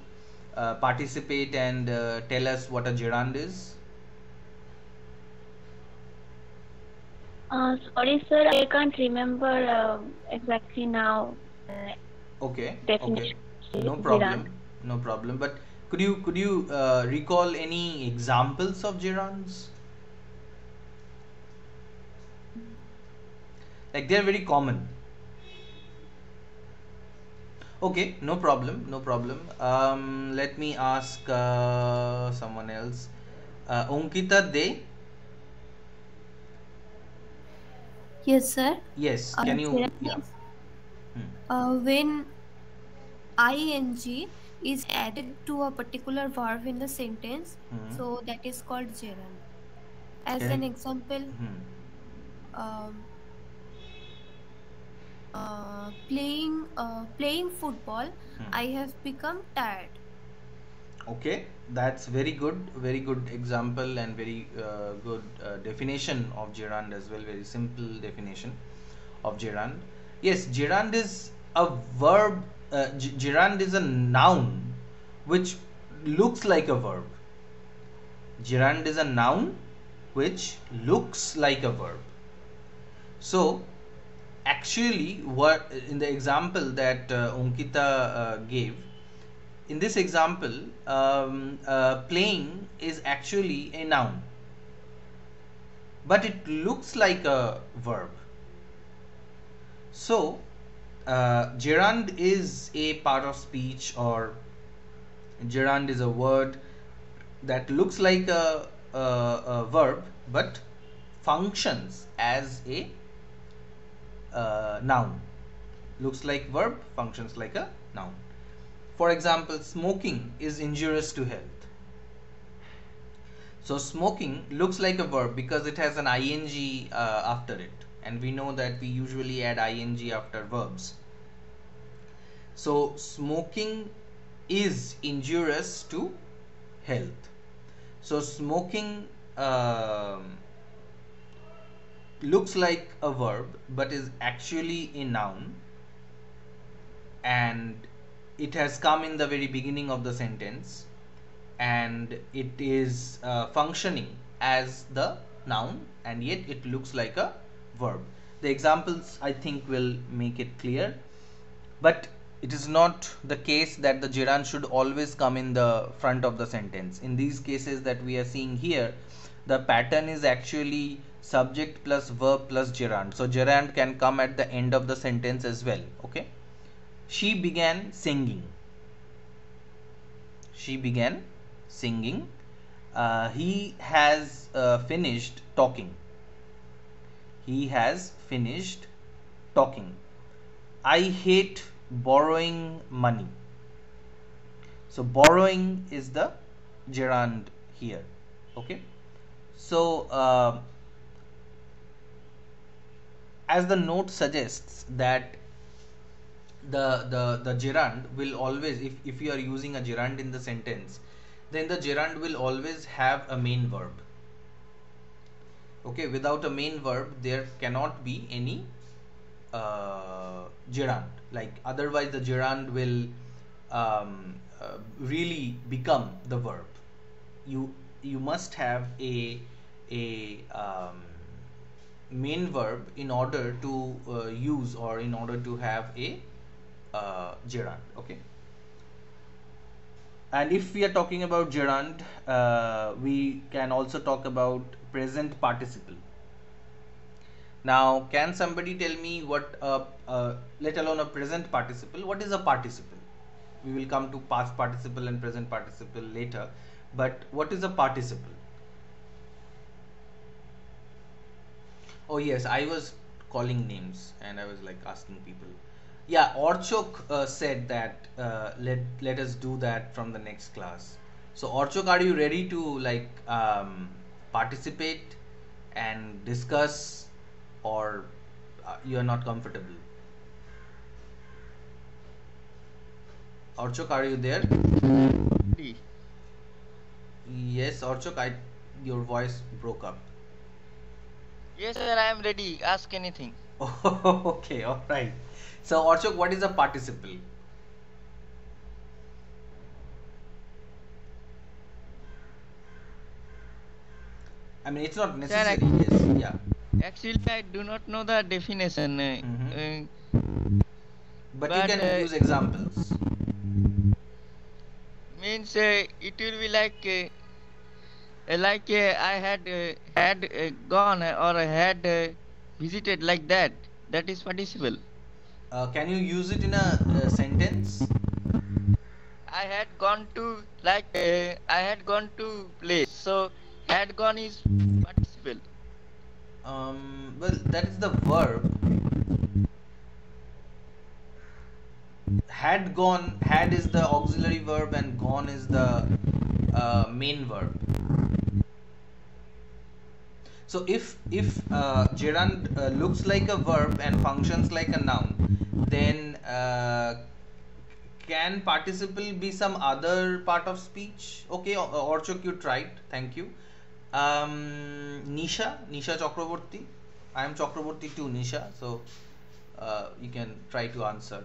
uh, participate and uh, tell us what a gerund is? Uh, sorry sir I can't remember uh, exactly now. Okay okay. no problem no problem. But could you could you uh, recall any examples of gerunds like they are very common. Okay no problem no problem. Um, let me ask uh, someone else. Uh, Onkita De? Yes sir. Yes uh, can you yeah. hmm. uh, when ing is added to a particular verb in the sentence hmm. so that is called gerund. As an example hmm. um, uh, playing uh, playing football hmm. i have become tired. Okay that's very good very good example and very uh, good uh, definition of gerund as well very simple definition of gerund yes gerund is a verb uh, gerund is a noun which looks like a verb. Gerund is a noun which looks like a verb. So actually what in the example that uh, uh, gave in this example um, uh, playing is actually a noun. But it looks like a verb. So uh, gerund is a part of speech or gerund is a word that looks like a, a, a verb but functions as a uh, noun. Looks like verb functions like a noun. For example smoking is injurious to health. So smoking looks like a verb because it has an ing uh, after it. And we know that we usually add ing after verbs. So smoking is injurious to health. So smoking um, looks like a verb but is actually a noun. And it has come in the very beginning of the sentence. And it is uh, functioning as the noun and yet it looks like a verb. The examples i think will make it clear. But it is not the case that the gerund should always come in the front of the sentence. In these cases that we are seeing here the pattern is actually subject plus verb plus gerund. So gerund can come at the end of the sentence as well okay? She began singing. She began singing. Uh, he has uh, finished talking. He has finished talking. I hate borrowing money. So borrowing is the gerund here okay? So uh, as the note suggests that the the the gerund will always if, if you are using a gerund in the sentence then the gerund will always have a main verb. Okay without a main verb there cannot be any uh, gerund. Like otherwise the gerund will um, uh, really become the verb. You you must have a a um, main verb in order to uh, use or in order to have a uh, gerund okay and if we are talking about gerund uh, we can also talk about present participle now, can somebody tell me what, uh, uh, let alone a present participle, what is a participle? We will come to past participle and present participle later, but what is a participle? Oh yes, I was calling names and I was like asking people. Yeah, Orchok uh, said that uh, let let us do that from the next class. So Orchok, are you ready to like um, participate and discuss or uh, you are not comfortable Orchok, are you there? Yes, Orchok, I your voice broke up. Yes, sir, I am ready. Ask anything. Okay, all right. So, Orchok, what is a participle? I mean, it's not necessary. Sir, I, yes, yeah. Actually, I do not know the definition. Mhm. Uh, But, you can uh, use examples. means uh, it will be like uh, like uh, I had uh, had uh, gone uh, or had uh, visited like that. That is participle. Uh, can you use it in a, uh sentence? I had gone to like uh, I had gone to place. So had gone is participle. Um, well, that is the verb. Had gone, had is the auxiliary verb, and gone is the uh, main verb. So if if uh, gerund uh, looks like a verb and functions like a noun, then uh, can participle be some other part of speech? Okay, Or- Orchok, you tried. Thank you. Um, Nisha, Nisha Chakraborty. I am Chakraborty too, Nisha. So uh, you can try to answer.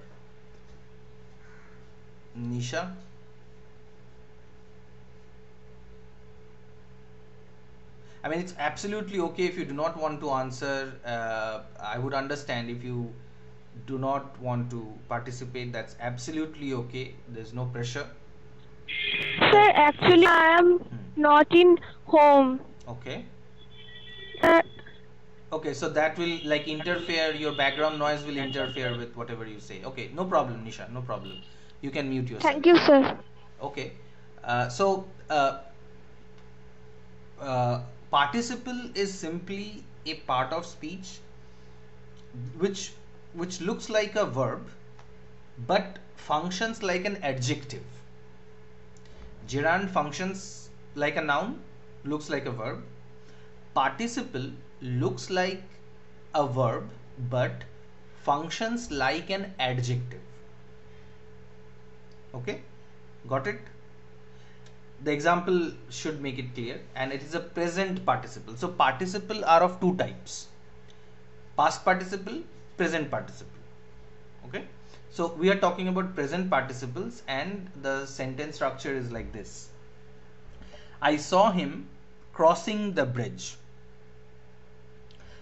Nisha. I mean, it's absolutely okay if you do not want to answer. Uh, I would understand if you do not want to participate. That's absolutely okay. There's no pressure. Sir, actually, I am not in home. Okay. Uh, Okay, so that will like interfere, your background noise will interfere with whatever you say. Okay, no problem, Nisha, no problem. You can mute yourself. thank you, sir. Okay, uh, so uh, uh, participle is simply a part of speech which which looks like a verb but functions like an adjective. Gerund functions like a noun, looks like a verb. Participle looks like a verb but functions like an adjective. Okay, got it? The example should make it clear, and it is a present participle. So, participle are of two types past participle, present participle. Okay, so we are talking about present participles, and the sentence structure is like this I saw him crossing the bridge.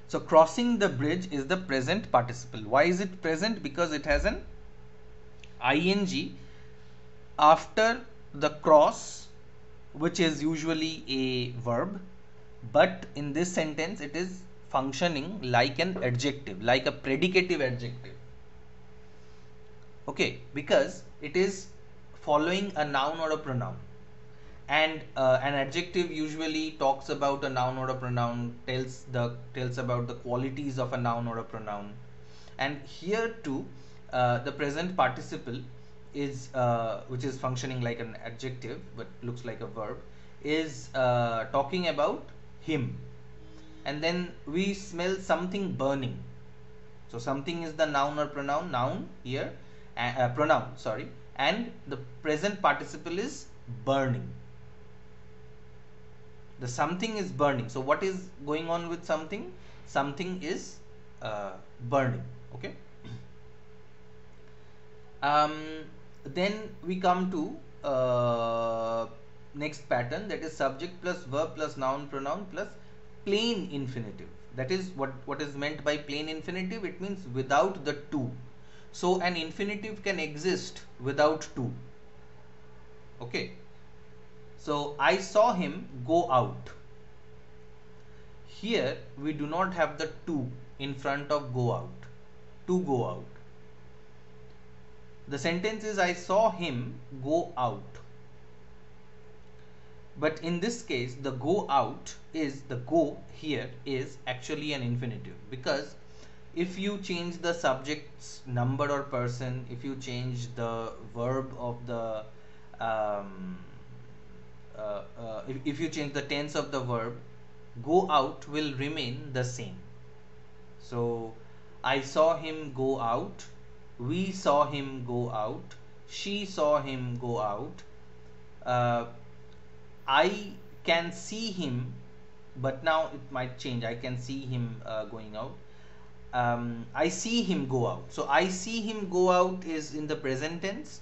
So crossing the bridge is the present participle. Why is it present? Because it has an ing after the cross which is usually a verb but in this sentence it is functioning like an adjective like a predicative adjective. Okay because it is following a noun or a pronoun. And uh, an adjective usually talks about a noun or a pronoun tells the tells about the qualities of a noun or a pronoun. And here too uh, the present participle is uh, which is functioning like an adjective but looks like a verb is uh, talking about him. And then we smell something burning. So something is the noun or pronoun noun here uh, pronoun sorry. And the present participle is burning. The something is burning. So what is going on with something? Something is uh, burning. Okay? Um, then we come to uh, next pattern that is subject plus verb plus noun pronoun plus plain infinitive. That is what what is meant by plain infinitive. It means without the to so an infinitive can exist without to okay. So I saw him go out. Here we do not have the to in front of go out. To go out the sentence is I saw him go out. But in this case the go out is the go here is actually an infinitive. Because if you change the subject's number or person if you change the verb of the um, uh, uh, if, if you change the tense of the verb go out will remain the same. So I saw him go out we saw him go out she saw him go out. Uh, I can see him but now it might change. I can see him uh, going out. Um, I see him go out. So I see him go out is in the present tense.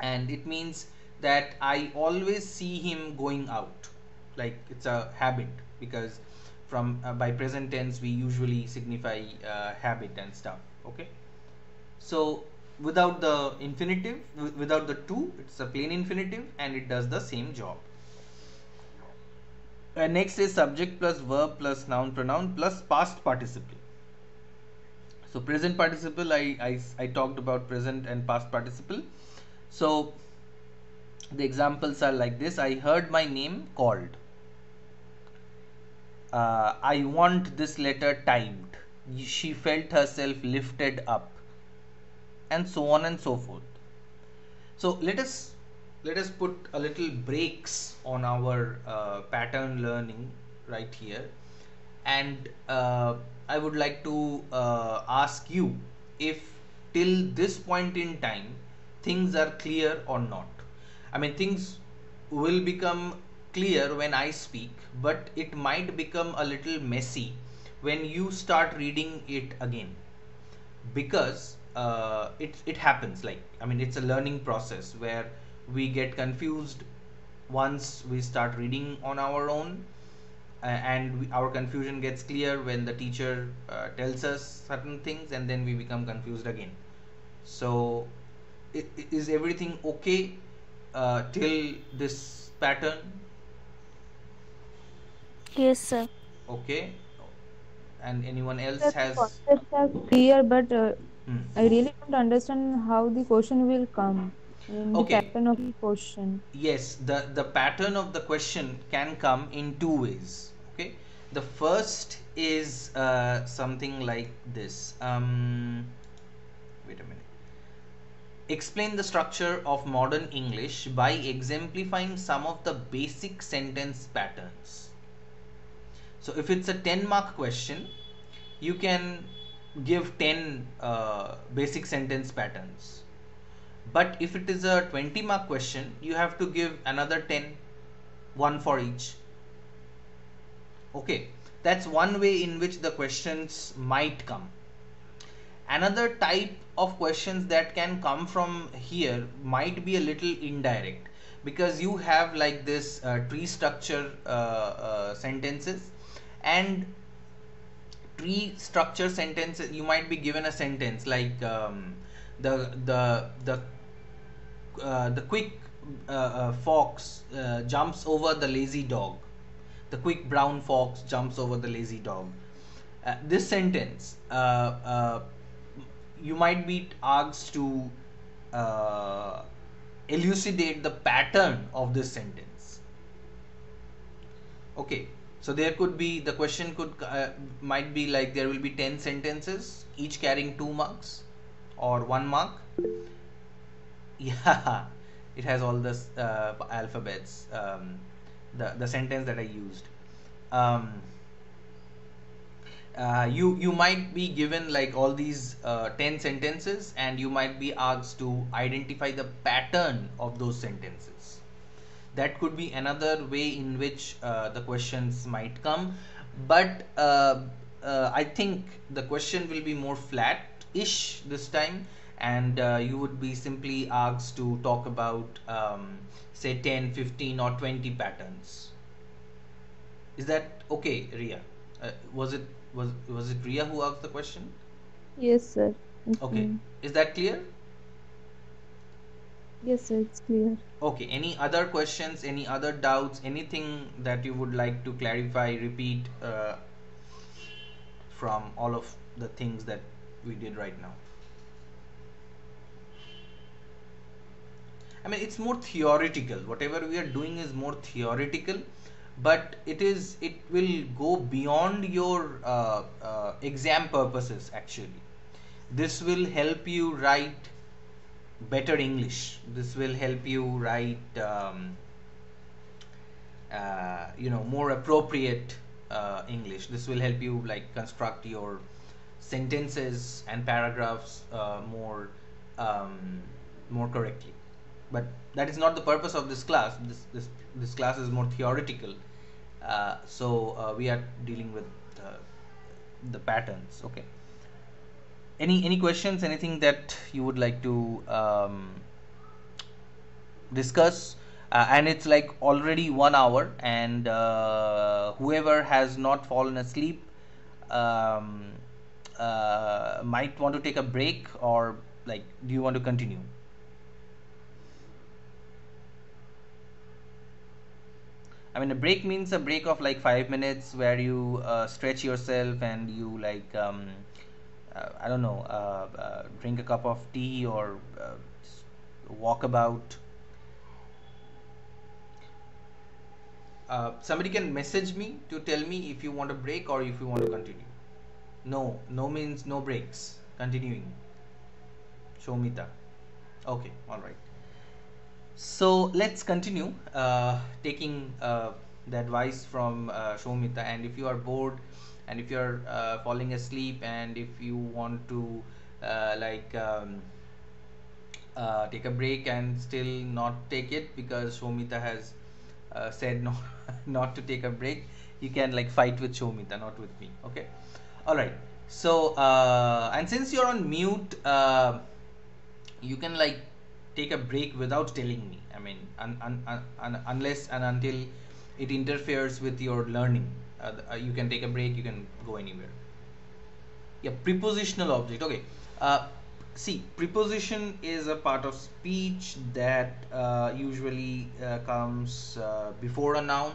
And it means that I always see him going out. Like it's a habit because from uh, by present tense we usually signify uh, habit and stuff. Okay so without the infinitive without the to it's a plain infinitive and it does the same job. Uh, next is subject plus verb plus noun pronoun plus past participle. So present participle I, I, I talked about present and past participle. So the examples are like this. I heard my name called. Uh, I want this letter timed. She felt herself lifted up and so on and so forth. So let us let us put a little breaks on our uh, pattern learning right here. And uh, I would like to uh, ask you if till this point in time things are clear or not. I mean things will become clear when I speak but it might become a little messy when you start reading it again. Because uh, it, it happens like I mean it's a learning process where we get confused once we start reading on our own uh, and we, our confusion gets clear when the teacher uh, tells us certain things and then we become confused again. So is everything okay uh, till this pattern? Yes sir. Okay. And anyone else the has concepts are clear but uh, hmm. i really don't understand how the question will come in Okay. the pattern of the question yes the the pattern of the question can come in two ways okay the first is uh, something like this um, wait a minute explain the structure of modern english by exemplifying some of the basic sentence patterns so if it's a 10 mark question you can give 10 uh, basic sentence patterns. But if it is a 20 mark question you have to give another 10 one for each. Okay that's one way in which the questions might come. Another type of questions that can come from here might be a little indirect. Because you have like this uh, tree structure uh, uh, sentences and tree structure sentences you might be given a sentence like um, the the the uh, the quick uh, uh, fox uh, jumps over the lazy dog. The quick brown fox jumps over the lazy dog. Uh, this sentence uh, you might be asked to elucidate the pattern of this sentence. Okay so there could be the question could uh, might be like there will be 10 sentences each carrying 2 marks or 1 mark. Yeah it has all the uh, alphabets um, the the sentence that I used. Um, uh, you you might be given like all these uh, 10 sentences and you might be asked to identify the pattern of those sentences that could be another way in which uh, the questions might come. But uh, uh, I think the question will be more flat ish this time and uh, you would be simply asked to talk about um, say 10 15 or 20 patterns. Is that okay ria? Uh, was it was was it ria who asked the question? Yes, sir. Okay. Fine. is that clear Yes, sir. It's clear. okay any other questions any other doubts anything that you would like to clarify repeat uh, from all of the things that we did right now I mean, it's more theoretical. Whatever we are doing is more theoretical, but it is it will go beyond your uh, uh, exam purposes. Actually, this will help you write better English. This will help you write, um, uh, you know, more appropriate uh, English. This will help you like construct your sentences and paragraphs uh, more um, more correctly. But that is not the purpose of this class. This this, this class is more theoretical. Uh, so uh, we are dealing with uh, the patterns. Okay any any questions? Anything that you would like to um, discuss? Uh, and it's like already one hour and uh, whoever has not fallen asleep um, uh, might want to take a break or like do you want to continue? I mean, a break means a break of like five minutes where you uh, stretch yourself and you like, um, I don't know, uh, uh drink a cup of tea or uh, walk about. Uh, somebody can message me to tell me if you want a break or if you want to continue. No, no means no breaks. Continuing. Shomita. Okay, all right so let's continue uh, taking uh, the advice from uh, Shomita and if you are bored and if you're uh, falling asleep and if you want to uh, like um, uh, take a break and still not take it because Shomita has said no not to take a break you can like fight with Shomita not with me. Okay? All right so and since you're on mute you can like take a break without telling me. I mean un, un, un, unless and until it interferes with your learning uh, uh, you can take a break you can go anywhere. Yeah prepositional object okay. Uh, see preposition is a part of speech that uh, usually uh, comes uh, before a noun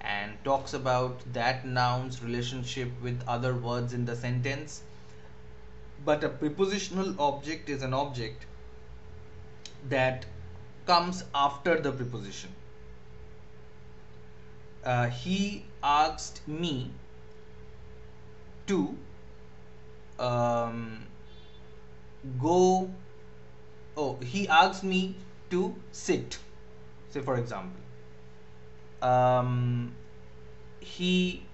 and talks about that noun's relationship with other words in the sentence. But a prepositional object is an object that comes after the preposition. He asked me to um, go. Oh, he asked me to sit. Say, for example, um, he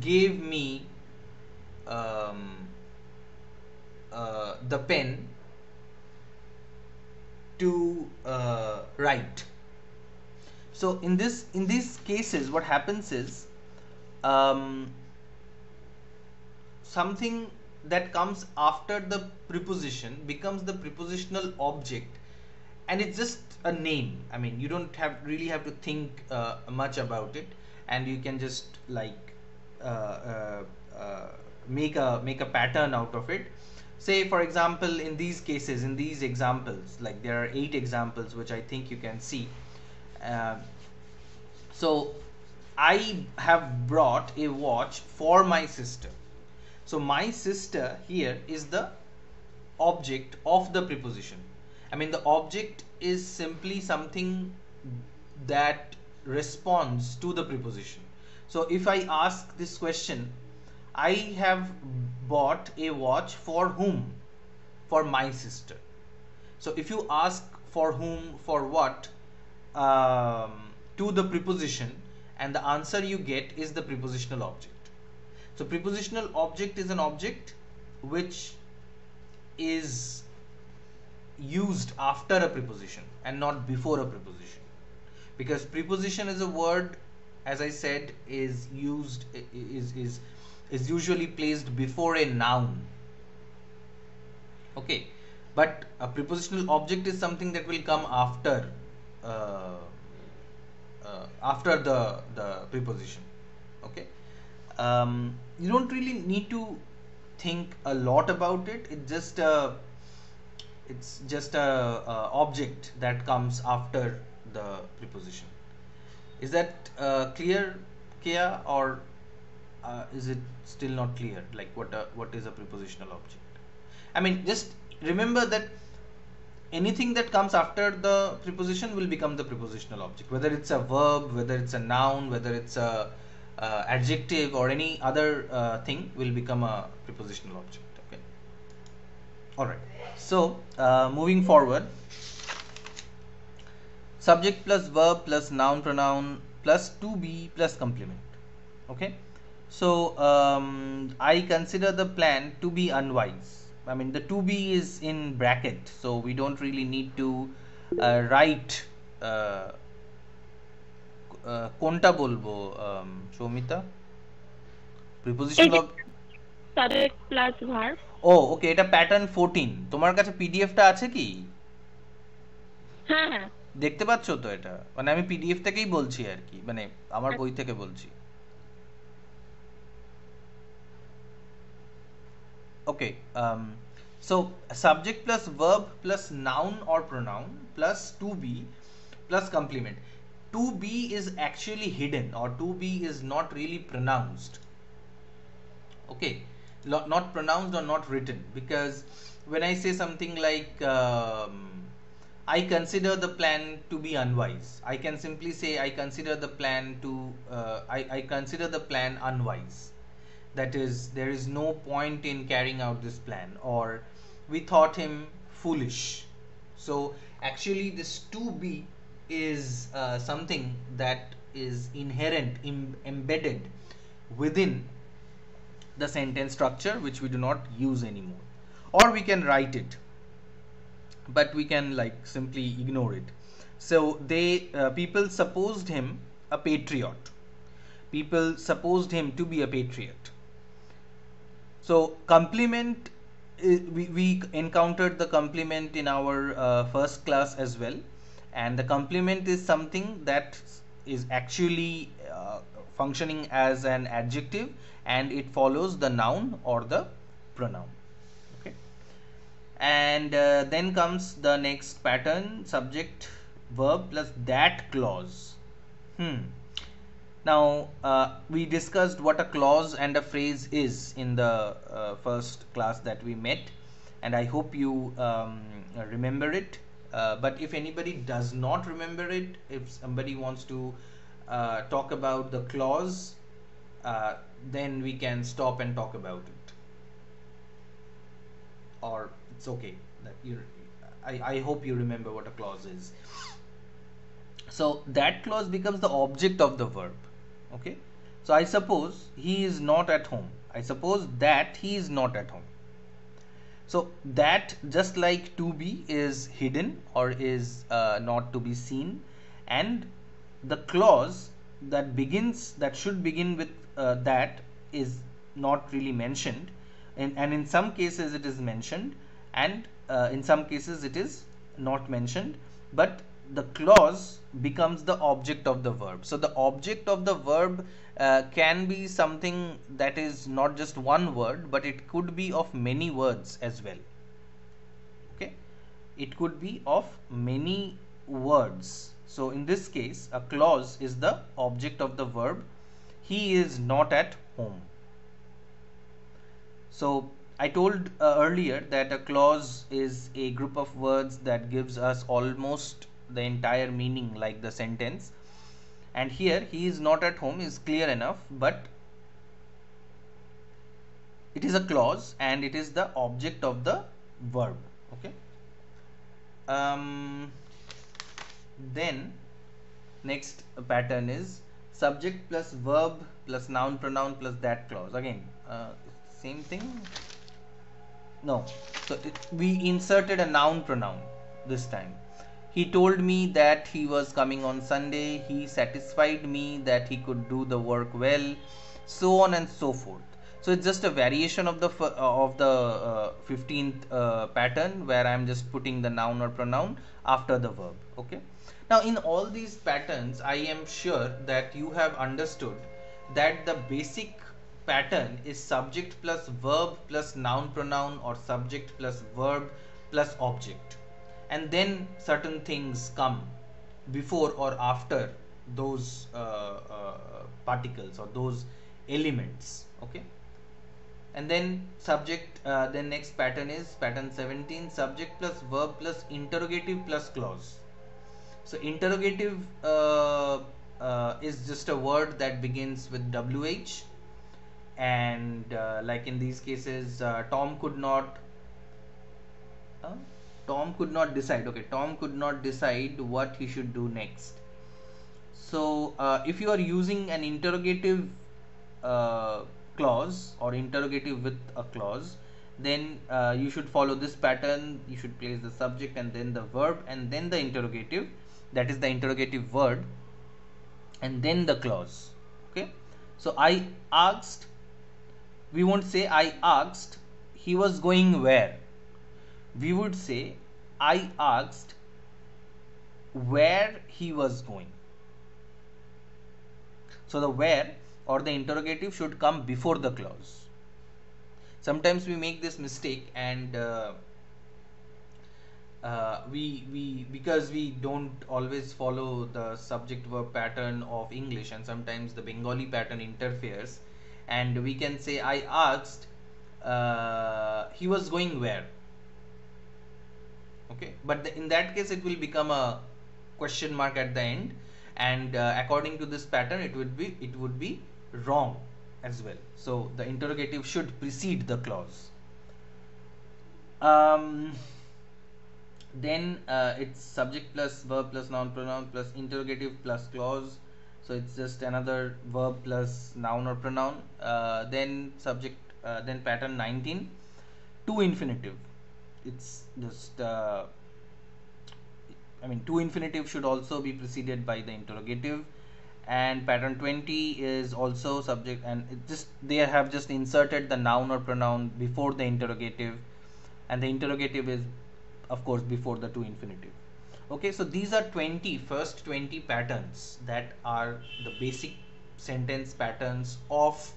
gave me um, uh, the pen to uh, write so in this in these cases what happens is um, something that comes after the preposition becomes the prepositional object and it's just a name. I mean you don't have really have to think uh, much about it and you can just like uh, uh, uh make a make a pattern out of it. Say for example in these cases in these examples like there are eight examples which i think you can see uh, so i have brought a watch for my sister so my sister here is the object of the preposition i mean the object is simply something that responds to the preposition so if i ask this question I have bought a watch for whom? For my sister. So if you ask for whom, for what, um, to the preposition and the answer you get is the prepositional object. So prepositional object is an object which is used after a preposition and not before a preposition. Because preposition is a word as I said is used is is is usually placed before a noun. Okay. But a prepositional object is something that will come after uh, uh, after the the preposition okay? Um, you don't really need to think a lot about it. It just a it's just a, a object that comes after the preposition. Is that uh, clear Kia or uh, is it still not clear? Like what a, what is a prepositional object? I mean just remember that anything that comes after the preposition will become the prepositional object. Whether it's a verb whether it's a noun whether it's a uh, adjective or any other uh, thing will become a prepositional object okay? All right so uh, moving forward. Subject plus verb plus noun pronoun plus to be plus complement okay? So um, I consider the plan to be unwise. I mean the to be is in bracket so we don't really need to uh, write কোনটা বলব Soumita? Preposition of subject plus verb O okay এটা pattern 14 তোমার কাছে পিডিএফটা আছে কি? হ্যাঁ হ্যাঁ। দেখতে পাচ্ছো তো এটা? মানে আমি পিডিএফ থেকেই বলছি আর কি মানে আমার বই থেকে বলছি। Okay um, so subject plus verb plus noun or pronoun plus to be plus complement. To be is actually hidden or to be is not really pronounced. Okay not pronounced or not written because when I say something like um, I consider the plan to be unwise. I can simply say I consider the plan to uh, I, I consider the plan unwise that is there is no point in carrying out this plan or we thought him foolish. So actually this to be is uh, something that is inherent Im embedded within the sentence structure which we do not use anymore. Or we can write it but we can like simply ignore it. So they uh, people supposed him a patriot. People supposed him to be a patriot so complement we, we encountered the complement in our uh, first class as well. And the complement is something that is actually uh, functioning as an adjective and it follows the noun or the pronoun. Okay. And uh, then comes the next pattern subject verb plus that clause. Hmm now, uh, we discussed what a clause and a phrase is in the uh, first class that we met and I hope you um, remember it. Uh, but if anybody does not remember it, if somebody wants to uh, talk about the clause, uh, then we can stop and talk about it. Or it's okay. That you, I, I hope you remember what a clause is. So that clause becomes the object of the verb okay? So I suppose he is not at home. I suppose that he is not at home. So that just like to be is hidden or is uh, not to be seen. And the clause that begins that should begin with uh, that is not really mentioned. And, and in some cases it is mentioned and uh, in some cases it is not mentioned. But the clause becomes the object of the verb. So the object of the verb uh, can be something that is not just one word, but it could be of many words as well. Okay, it could be of many words. So in this case, a clause is the object of the verb. He is not at home. So I told uh, earlier that a clause is a group of words that gives us almost the entire meaning like the sentence. And here he is not at home is clear enough but it is a clause and it is the object of the verb okay? Um, then next pattern is subject plus verb plus noun pronoun plus that clause. Again uh, same thing? No. So it, we inserted a noun pronoun this time he told me that he was coming on Sunday. He satisfied me that he could do the work well, so on and so forth. So it's just a variation of the uh, of the uh, 15th uh, pattern where I'm just putting the noun or pronoun after the verb. Okay. Now in all these patterns, I am sure that you have understood that the basic pattern is subject plus verb plus noun pronoun or subject plus verb plus object and then certain things come before or after those uh, uh, particles or those elements okay? And then subject uh, then next pattern is pattern 17 subject plus verb plus interrogative plus clause. So interrogative uh, uh, is just a word that begins with wh and uh, like in these cases tom could not Tom could not decide. Okay, Tom could not decide what he should do next. So, uh, if you are using an interrogative uh, clause or interrogative with a clause, then uh, you should follow this pattern. You should place the subject and then the verb and then the interrogative, that is the interrogative word, and then the clause. Okay, so I asked, we won't say I asked, he was going where we would say I asked where he was going. So the where or the interrogative should come before the clause. Sometimes we make this mistake and uh, uh, we we because we don't always follow the subject verb pattern of English and sometimes the Bengali pattern interferes and we can say I asked uh, he was going where okay? But the, in that case it will become a question mark at the end. And uh, according to this pattern it would be it would be wrong as well. So the interrogative should precede the clause. Um, then uh, it's subject plus verb plus noun pronoun plus interrogative plus clause. So it's just another verb plus noun or pronoun. Uh, then subject uh, then pattern 19 to infinitive it's just uh, I mean to infinitive should also be preceded by the interrogative. And pattern 20 is also subject and it just they have just inserted the noun or pronoun before the interrogative. And the interrogative is of course before the to infinitive. Okay so these are 20 first 20 patterns that are the basic sentence patterns of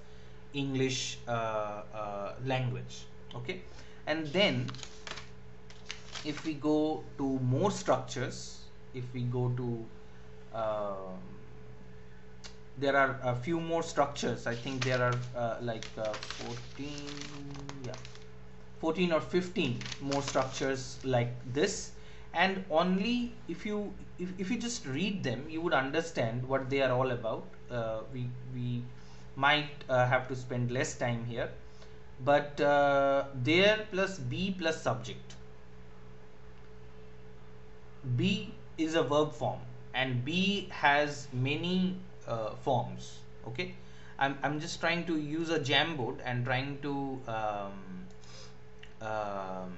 English uh, uh, language. Okay and then if we go to more structures if we go to uh, there are a few more structures. I think there are uh, like uh, 14 yeah 14 or 15 more structures like this. And only if you if, if you just read them you would understand what they are all about. Uh, we we might uh, have to spend less time here. But uh, there plus be plus subject be is a verb form and be has many uh, forms okay? I'm, I'm just trying to use a Jamboard and trying to um, um,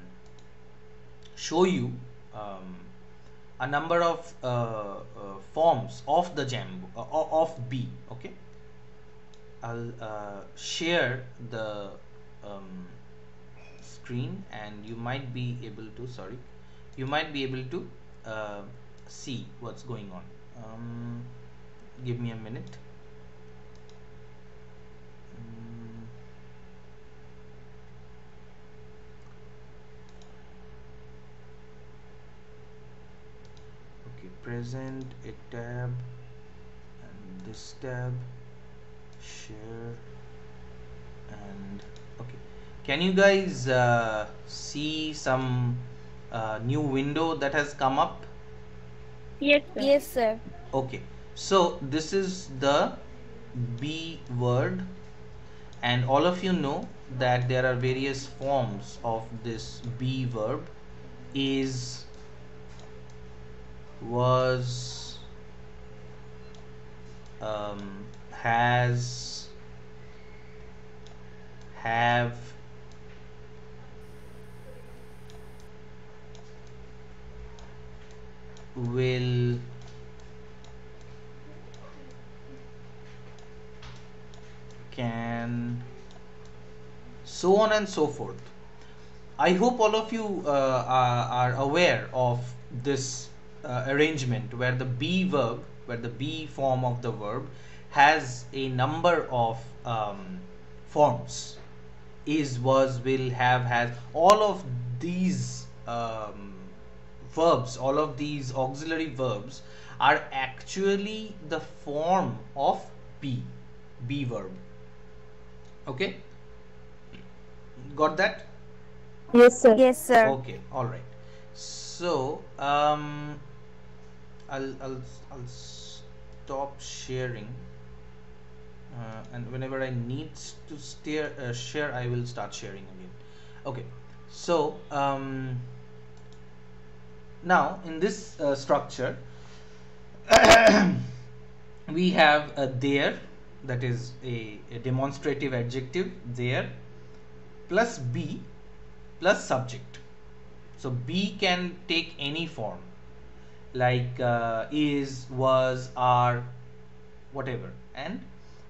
show you um, a number of uh, uh, forms of the Jamboard uh, of B okay? I'll uh, share the um, screen and you might be able to sorry you might be able to uh, see what's going on. Um, give me a minute. Mm. okay present a tab and this tab share and okay. Can you guys uh, see some uh, new window that has come up Yes, sir. Yes, sir. okay so this is the be word and all of you know that there are various forms of this be verb is was um, has have will can so on and so forth. I hope all of you uh, are, are aware of this uh, arrangement where the be verb where the be form of the verb has a number of um, forms. Is was will have has all of these um, verbs all of these auxiliary verbs are actually the form of be be verb. Okay? Got that? Yes, sir. Yes, sir. okay all right. So um i'll i'll i'll stop sharing. Uh, and whenever i need to steer uh, share i will start sharing again. Okay so um now in this uh, structure we have a there that is a, a demonstrative adjective there plus be plus subject. So be can take any form like uh, is was are whatever. And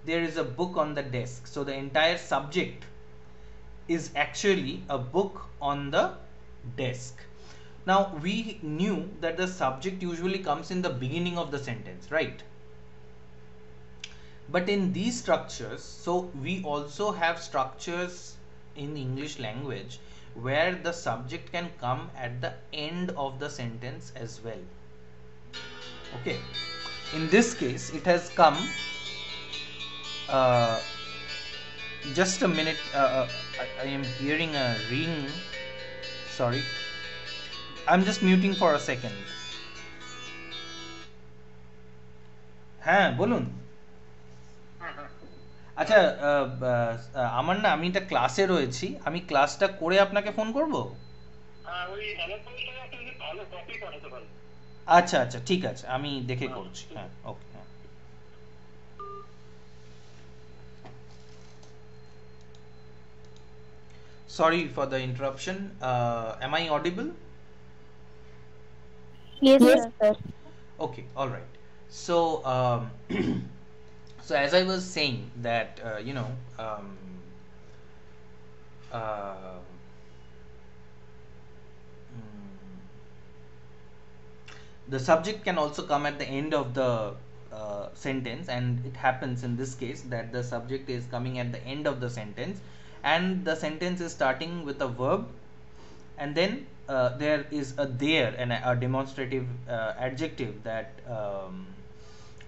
there is a book on the desk. So the entire subject is actually a book on the desk now we knew that the subject usually comes in the beginning of the sentence right? But in these structures so we also have structures in english language where the subject can come at the end of the sentence as well. Okay. In this case it has come uh, just a minute uh, uh, I, I am hearing a ring. Sorry I'm just muting for a second. হ্যাঁ বলুন। আচ্ছা আমার না আমি একটা ক্লাসে রয়েছি। আমি ক্লাসটা করে আপনাকে ফোন করব? আচ্ছা আচ্ছা ঠিক আছে। আমি দেখে করছি। হ্যাঁ ওকে হ্যাঁ। Sorry for the interruption uh, am i audible? Yes, sir. okay all right so um, so as i was saying that uh, you know um, uh, mm, the subject can also come at the end of the uh, sentence and it happens in this case that the subject is coming at the end of the sentence and the sentence is starting with a verb and then uh, there is a there and a, demonstrative uh, adjective that um,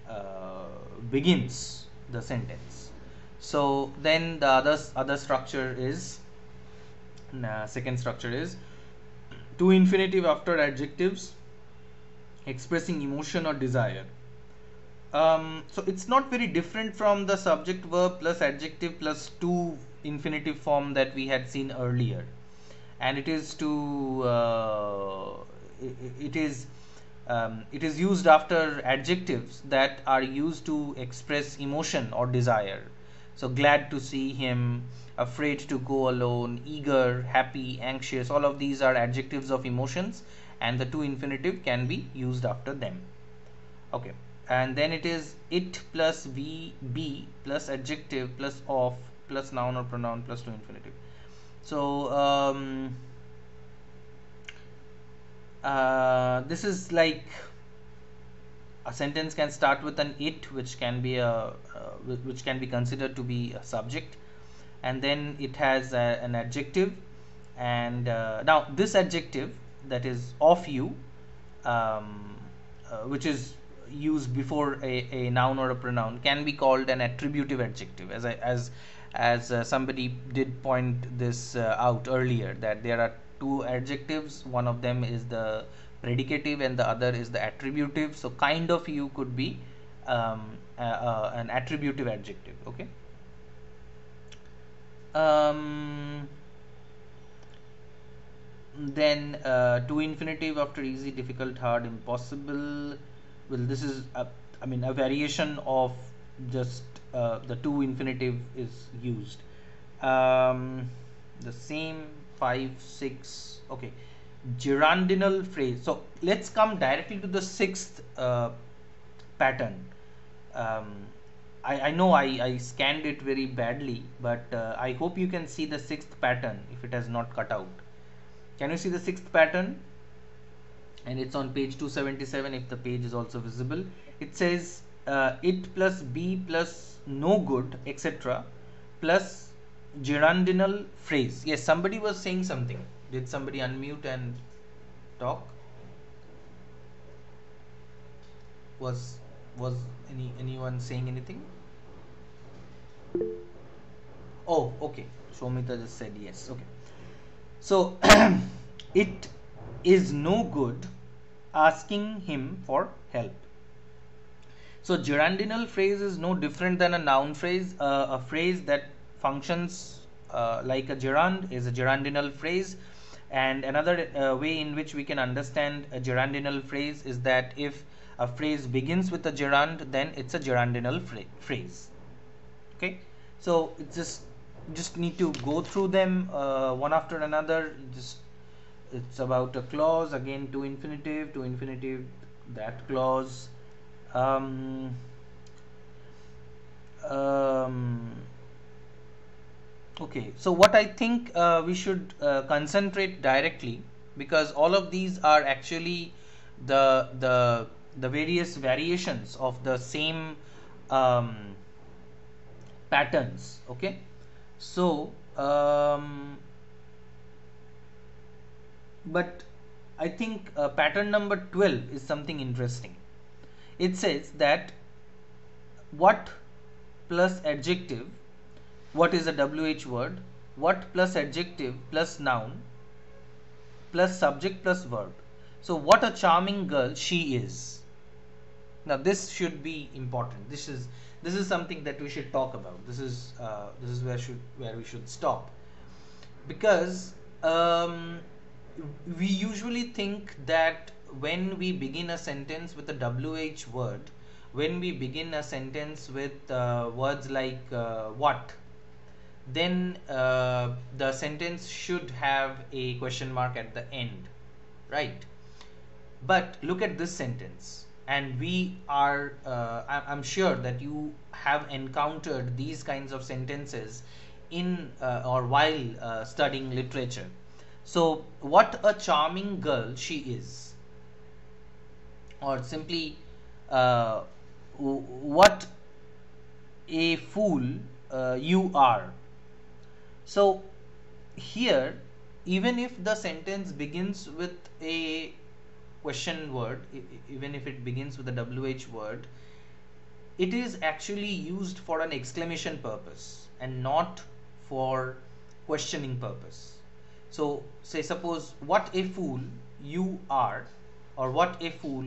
uh, begins the sentence. So then the other other structure is uh, second structure is to infinitive after adjectives expressing emotion or desire. Um, so it's not very different from the subject verb plus adjective to infinitive form that we had seen earlier and it is to uh, it is um, it is used after adjectives that are used to express emotion or desire. So glad to see him afraid to go alone eager happy anxious all of these are adjectives of emotions and the to infinitive can be used after them. Okay and then it is it plus v b plus adjective plus of plus noun or pronoun plus to infinitive so um, uh, this is like a sentence can start with an it which can be a uh, which can be considered to be a subject. And then it has a, an adjective. And uh, now this adjective that is of you um, uh, which is used before a, a noun or a pronoun can be called an attributive adjective. As I, as as uh, somebody did point this uh, out earlier that there are two adjectives. One of them is the predicative and the other is the attributive. So kind of you could be um, an attributive adjective okay? Um, then uh, to infinitive after easy difficult hard impossible. Well this is a, I mean a variation of just uh, the to infinitive is used. Um, the same five six okay. Gerundal phrase. So let's come directly to the sixth uh, pattern. Um, I, I know I, I scanned it very badly but uh, I hope you can see the sixth pattern if it has not cut out. Can you see the sixth pattern? And it's on page 277 if the page is also visible. It says uh, it plus be plus no good etc plus gerundal phrase. Yes somebody was saying something. Did somebody unmute and talk? Was was any anyone saying anything? Oh okay. Shomita just said yes. Okay. So it is no good asking him for help so gerundal phrase is no different than a noun phrase. Uh, a phrase that functions uh, like a gerund is a gerundal phrase. And another uh, way in which we can understand a gerundal phrase is that if a phrase begins with a gerund then it's a gerundal phrase. Okay? So it's just just need to go through them uh, one after another. Just it's about a clause again to infinitive to infinitive that clause um, um, okay so what I think uh, we should uh, concentrate directly because all of these are actually the the the various variations of the same um, patterns okay? So um, but I think uh, pattern number 12 is something interesting it says that what plus adjective what is a WH word what plus adjective plus noun plus subject plus verb. So what a charming girl she is. Now this should be important. This is this is something that we should talk about. This is uh, this is where should where we should stop. Because um, we usually think that when we begin a sentence with a WH word when we begin a sentence with uh, words like uh, what then uh, the sentence should have a question mark at the end right? But look at this sentence and we are uh, I'm sure that you have encountered these kinds of sentences in uh, or while uh, studying literature. So what a charming girl she is or simply uh, what a fool uh, you are. So here even if the sentence begins with a question word even if it begins with a WH word it is actually used for an exclamation purpose and not for questioning purpose. So say suppose what a fool you are or what a fool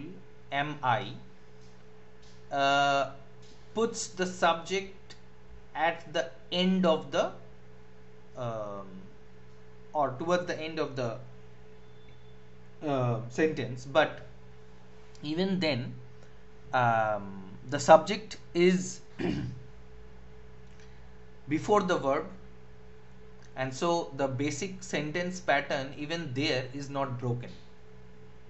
am I uh, puts the subject at the end of the um, or towards the end of the uh, sentence. But even then um, the subject is before the verb and so the basic sentence pattern even there is not broken.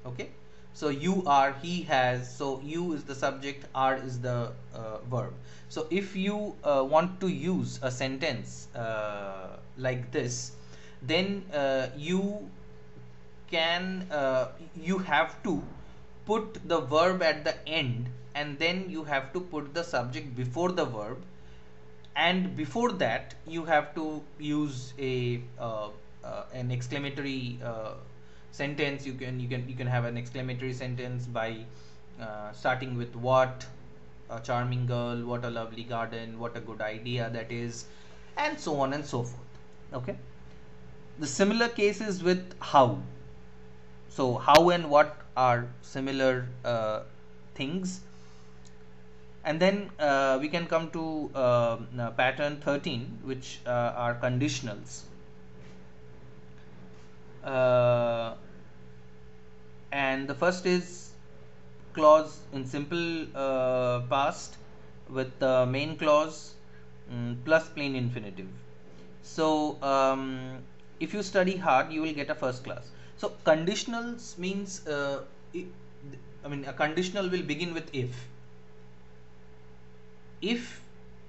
Okay so you are he has so you is the subject are is the uh, verb. So if you uh, want to use a sentence uh, like this then uh, you can uh, you have to put the verb at the end and then you have to put the subject before the verb. And before that you have to use a uh, an exclamatory sentence you can you can you can have an exclamatory sentence by uh, starting with what a charming girl what a lovely garden what a good idea that is and so on and so forth okay? The similar case is with how. So how and what are similar uh, things. And then uh, we can come to uh, pattern 13 which uh, are conditionals. Uh, and the first is clause in simple uh, past with the main clause um, plus plain infinitive so um, if you study hard you will get a first class so conditionals means uh, I mean a conditional will begin with if if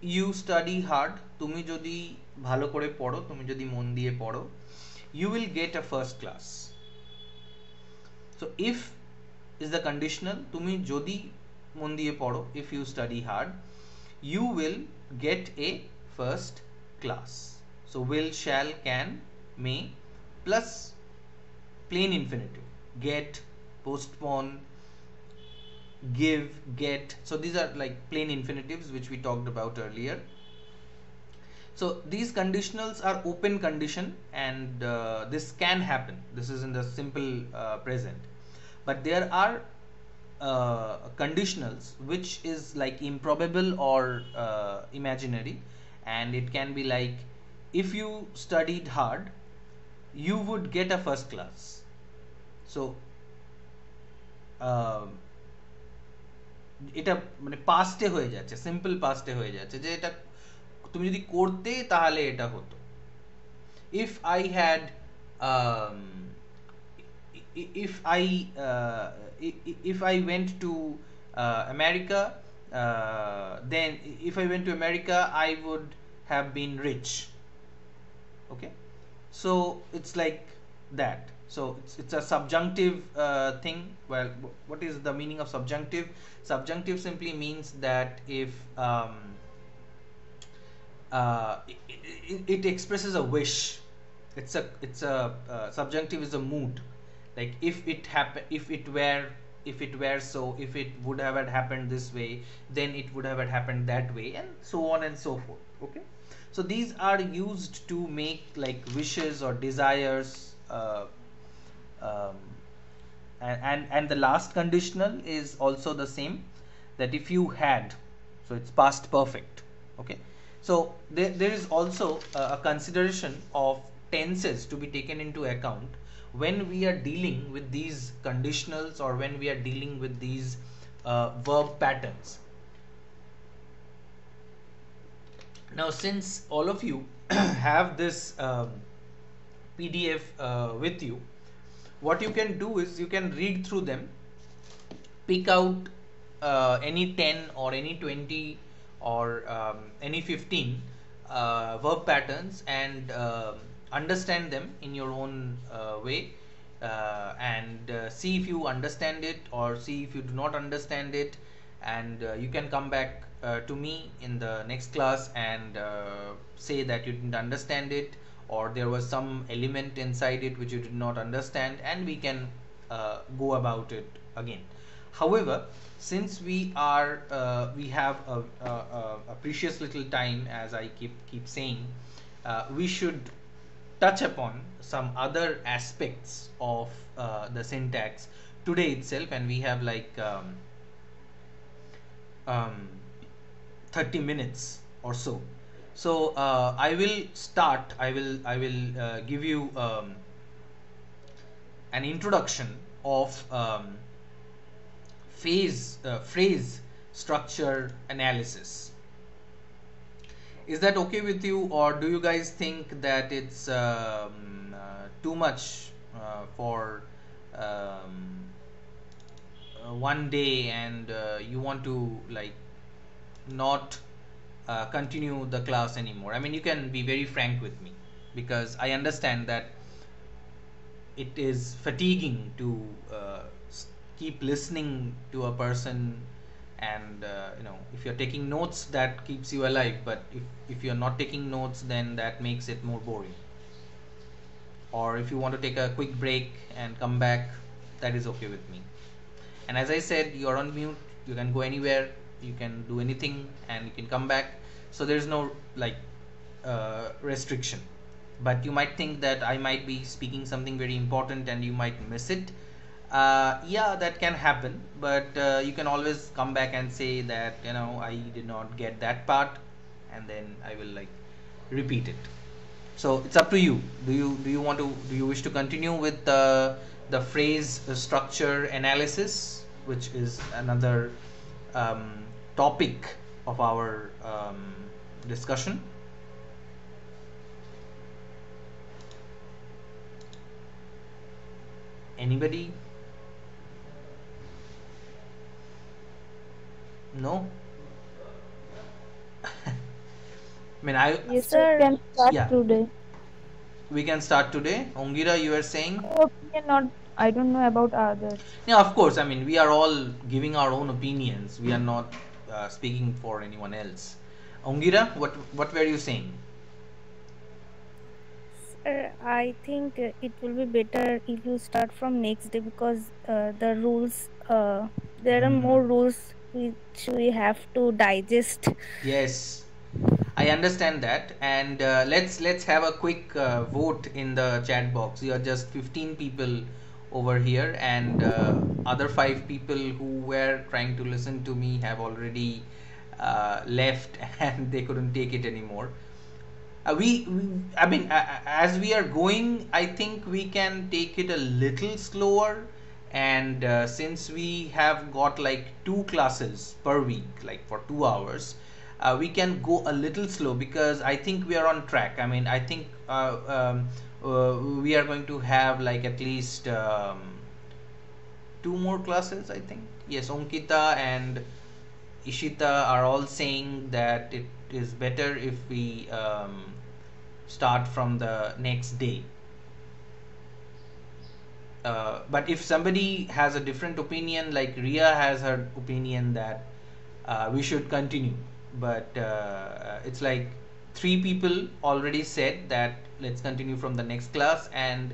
you study hard তুমি যদি ভালো করে পড়ো তুমি যদি মন দিয়ে পড়ো you will get a first class so if is the conditional তুমি যদি মন দিয়ে পড়ো if you study hard you will get a first class so will shall can may plus plain infinitive get postpone give get so these are like plain infinitives which we talked about earlier so these conditionals are open condition and uh, this can happen this is in the simple uh, present but there are uh, conditionals which is like improbable or uh, imaginary and it can be like if you studied hard you would get a first class so um, এটা মানে পাস্টে হয়ে যাচ্ছে simple পাস্টে হয়ে যাচ্ছে যে এটা তুমি যদি করতে তাহলে এটা হতো if I had if I uh, if I went to uh, America, uh, then if I went to America, I would have been rich. Okay, so it's like that. So it's, it's a subjunctive uh, thing. Well what is the meaning of subjunctive? Subjunctive simply means that if um, uh, it, it, it, expresses a wish. It's a it's a uh, subjunctive is a mood like if it happen if it were if it were so if it would have had happened this way then it would have had happened that way and so on and so forth okay? So these are used to make like wishes or desires uh, um, and, and the last conditional is also the same that if you had so it's past perfect okay? So there, there is also a, a consideration of tenses to be taken into account when we are dealing with these conditionals or when we are dealing with these uh, verb patterns. Now since all of you have this um, PDF uh, with you what you can do is you can read through them pick out uh, any 10 or any 20 or um, any 15 uh, verb patterns and uh, understand them in your own uh, way uh, and uh, see if you understand it or see if you do not understand it and you can come back to me in the next class and say that you didn't understand it or there was some element inside it which you did not understand and we can uh, go about it again. However since we are uh, we have a, a, a, precious little time as i keep keep saying uh, we should touch upon some other aspects of uh, the syntax today itself and we have like um, um, 30 minutes or so. So uh, I will start I will I will uh, give you um, an introduction of um, phase uh, phrase structure analysis is that okay with you or do you guys think that it's um, uh, too much uh, for um, uh, one day and you want to like not uh, continue the class anymore. I mean, you can be very frank with me because I understand that it is fatiguing to uh, keep listening to a person and uh, you know if you're taking notes that keeps you alive. But if, if you're not taking notes then that makes it more boring. Or if you want to take a quick break and come back that is okay with me. And as i said you're on mute. You can go anywhere. You can do anything and you can come back. So there's no like uh, restriction. But you might think that i might be speaking something very important and you might miss it uh, yeah that can happen but uh, you can always come back and say that you know i did not get that part and then i will like repeat it. So it's up to you. Do you do you want to do you wish to continue with the the phrase structure analysis which is another um, topic of our um, discussion? Anybody no I mean, I Yes, sir. Can start Yeah. today. we can start today. Ongira, you were saying? Opinion not. I don't know about others. Yeah, of course. I mean, we are all giving our own opinions. We are not uh, speaking for anyone else. Ongira, what what were you saying? Sir, I think uh, it will be better if you start from next day because uh, the rules, uh, there are more rules which we have to digest. Yes, I understand that. And uh, let's let's have a quick uh, vote in the chat box. You are just 15 people over here, and uh, other five people who were trying to listen to me have already uh, left, and they couldn't take it anymore. Uh, we, we, I mean, as we are going, I think we can take it a little slower. And uh, since we have got like two classes per week, like for two hours, uh, we can go a little slow because I think we are on track. I mean, I think uh, um, uh, we are going to have like at least um, two more classes. I think yes, Onkita and Ishita are all saying that it is better if we um, start from the next day. Uh, but if somebody has a different opinion, like Ria has her opinion that uh, we should continue, but uh, it's like three people already said that let's continue from the next class, and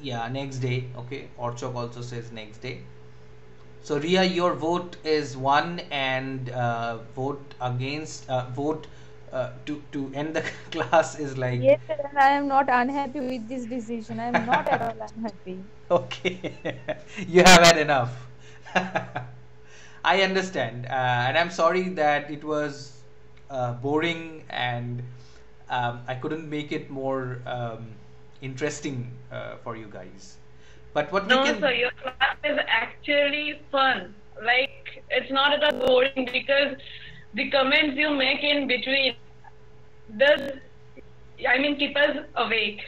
yeah, next day. Okay, Orchok also says next day. So Ria, your vote is one, and uh, vote against uh, vote uh, to to end the class is like Yes, and I am not unhappy with this decision. I am not at all unhappy. okay. you have had enough. I understand, uh, and I'm sorry that it was uh, boring and um, I couldn't make it more um, interesting uh, for you guys. But what No, we can sir, your class is actually fun. Like, it's not at all boring because the comments you make in between does, I mean, keep us awake.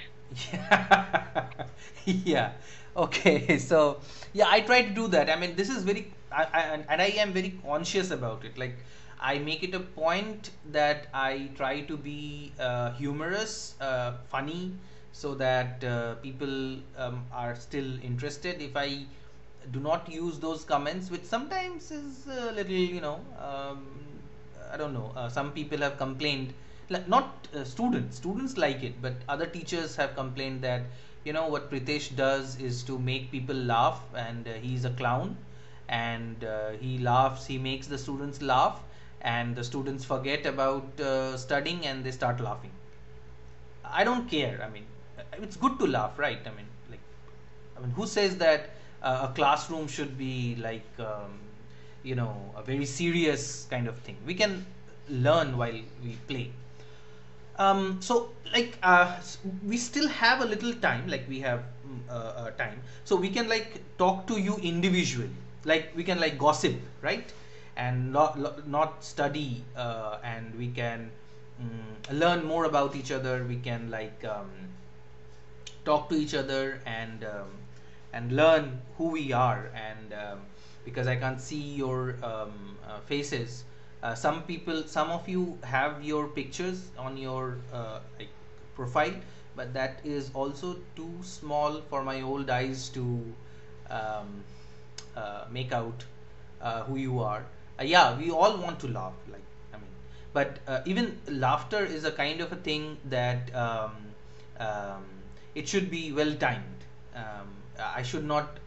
yeah yeah. okay so yeah i try to do that i mean this is very I, I, and i am very conscious about it like i make it a point that i try to be uh, humorous uh, funny so that uh, people um, are still interested if i do not use those comments which sometimes is a little you know um, i don't know uh, some people have complained not uh, students students like it but other teachers have complained that you know what pritesh does is to make people laugh and uh, he's a clown. And uh, he laughs he makes the students laugh and the students forget about uh, studying and they start laughing. I don't care i mean uh, it's good to laugh right? I mean like i mean who says that uh, a classroom should be like um, you know a very serious kind of thing? We can learn while we play um, so like uh, we still have a little time like we have mm, uh, uh, time. So we can like talk to you individually. Like we can like gossip right? And not not study uh, and we can mm, learn more about each other. We can like um, talk to each other and um, and learn who we are. And um, because I can't see your um, uh, faces uh, some people some of you have your pictures on your uh, like profile but that is also too small for my old eyes to um, uh, make out uh, who you are. Uh, yeah we all want to laugh like i mean but uh, even laughter is a kind of a thing that um, um, it should be well timed um, i should not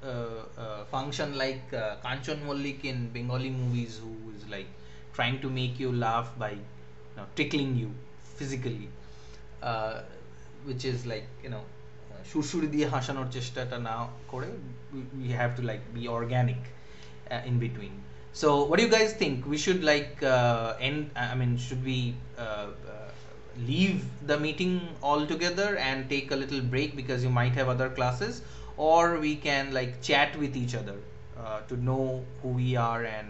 function like uh, kanchan mullick in bengali movies who is like trying to make you laugh by you know, tickling you physically uh, which is like you know সুরসুরি দিয়ে হাসানোর চেষ্টাটা না করে we have to like be organic uh, in between so what do you guys think we should like uh, end i mean should we uh, uh, leave the meeting altogether and take a little break because you might have other classes or we can like chat with each other uh, to know who we are and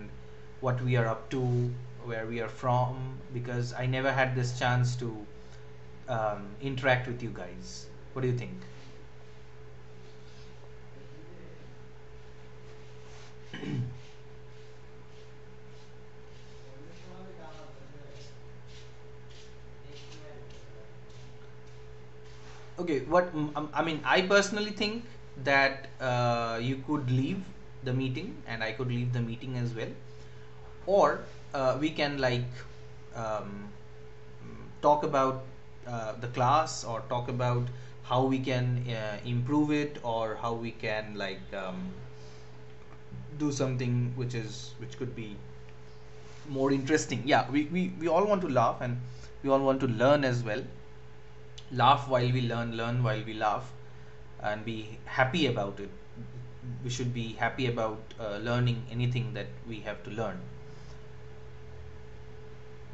what we are up to where we are from because i never had this chance to um, interact with you guys. What do you think? Okay what um, i mean i personally think that uh, you could leave the meeting and i could leave the meeting as well or uh, we can like um, talk about uh, the class or talk about how we can uh, improve it or how we can like um, do something which is which could be more interesting. Yeah we, we we all want to laugh and we all want to learn as well. Laugh while we learn learn while we laugh and be happy about it. We should be happy about uh, learning anything that we have to learn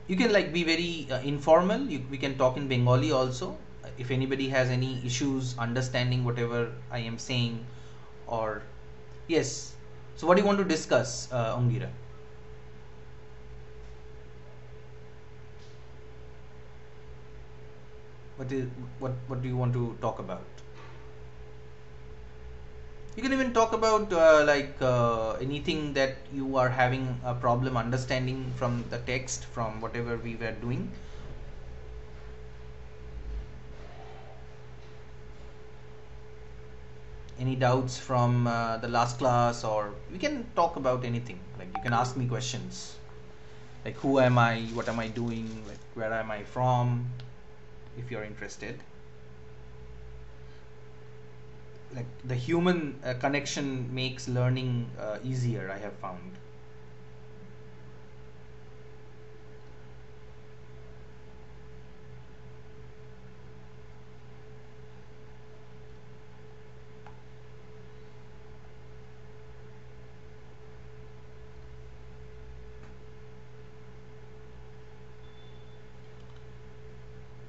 you can like be very uh, informal. You, we can talk in bengali also. If anybody has any issues understanding whatever i am saying or yes. So what do you want to discuss uh, ongira what is what what do you want to talk about you can even talk about uh, like uh, anything that you are having a problem understanding from the text from whatever we were doing. Any doubts from uh, the last class or we can talk about anything. Like you can ask me questions. Like who am i? What am i doing? Like where am i from? If you're interested like the human uh, connection makes learning uh, easier i have found.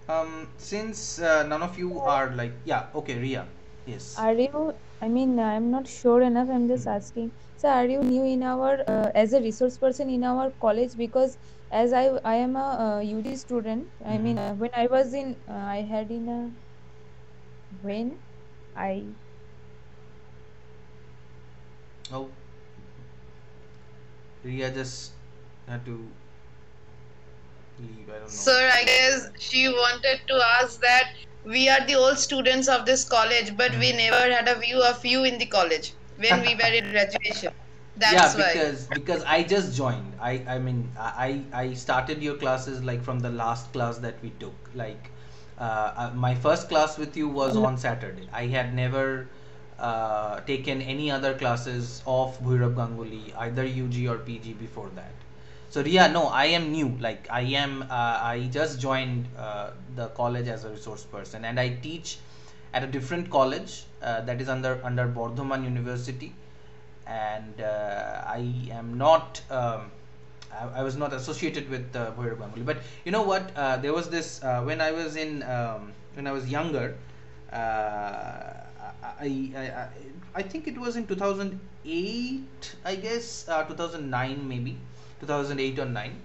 Um since uh, none of you are like yeah okay ria yes Are you, I mean, I'm not sure enough. I'm just asking. So, are you new in our, uh, as a resource person in our college? Because as I, I am a uh, UG student. I Mhm. mean, uh, when I was in, uh, I had in a, when I, oh ria just had to leave i don't know Sir, I guess she wanted to ask that we are the old students of this college, but we never had a view of you in the college when we were in graduation. That's yeah why. because because i just joined i i mean i i started your classes like from the last class that we took like uh, uh, my first class with you was on saturday i had never uh, taken any other classes of Bhairav Ganguly, either UG or PG before that. So yeah, no, I am new. Like I am, uh, I just joined uh, the college as a resource person, and I teach at a different college uh, that is under under Bardhaman University, and uh, I am not. Um, I, I was not associated with uh, Ganguly. But you know what? Uh, there was this uh, when I was in um, when I was younger. I, I, I I think it was in 2008, I guess, uh, 2009 maybe, 2008 or 9.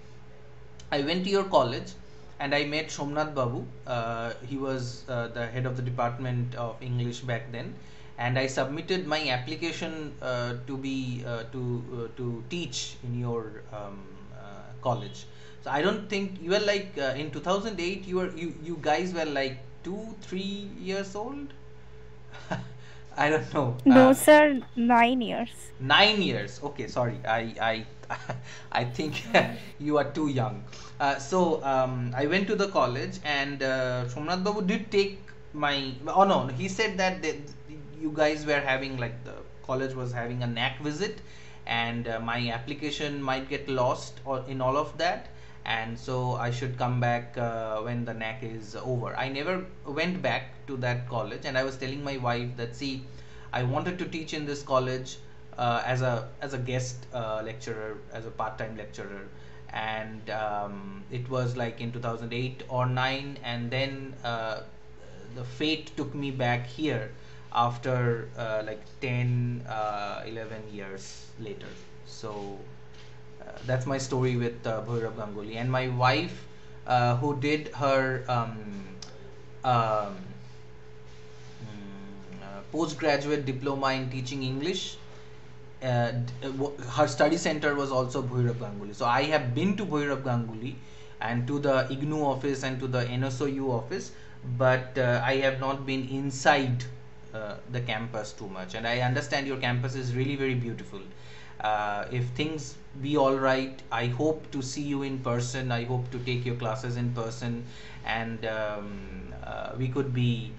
I went to your college and I met Somnath Babu. Uh, he was uh, the head of the department of English back then, and I submitted my application uh, to be uh, to uh, to teach in your um, uh, college. So I don't think you were like uh, in 2008. You were you you guys were like two three years old. I don't know. No, Uh, sir, nine years. Nine years. Okay, sorry. I I I think you are too young. Uh, so um, I went to the college, and uh, Somnath Babu did take my. Oh no, he said that they, you guys were having like the college was having a NAAC visit, and uh, my application might get lost or in all of that. And so I should come back uh, when the NAAC is over. I never went back to that college, and I was telling my wife that see, I wanted to teach in this college as a as a guest uh, lecturer, as a part-time lecturer, and um, it was like in 2008 or 9, and then uh, the fate took me back here after uh, like 10, uh, 11 years later. So uh, that's my story with uh, Bhairav Ganguly, and my wife, uh, who did her um, um, mm, uh, postgraduate diploma in teaching English. Uh, uh, her study center was also Bhairav Ganguly. So I have been to Bhairav Ganguly and to the IGNOU office and to the NSOU office, but uh, I have not been inside uh, the campus too much. And I understand your campus is really very beautiful. Uh, if things be all right, I hope to see you in person. I hope to take your classes in person, and um, uh, we could be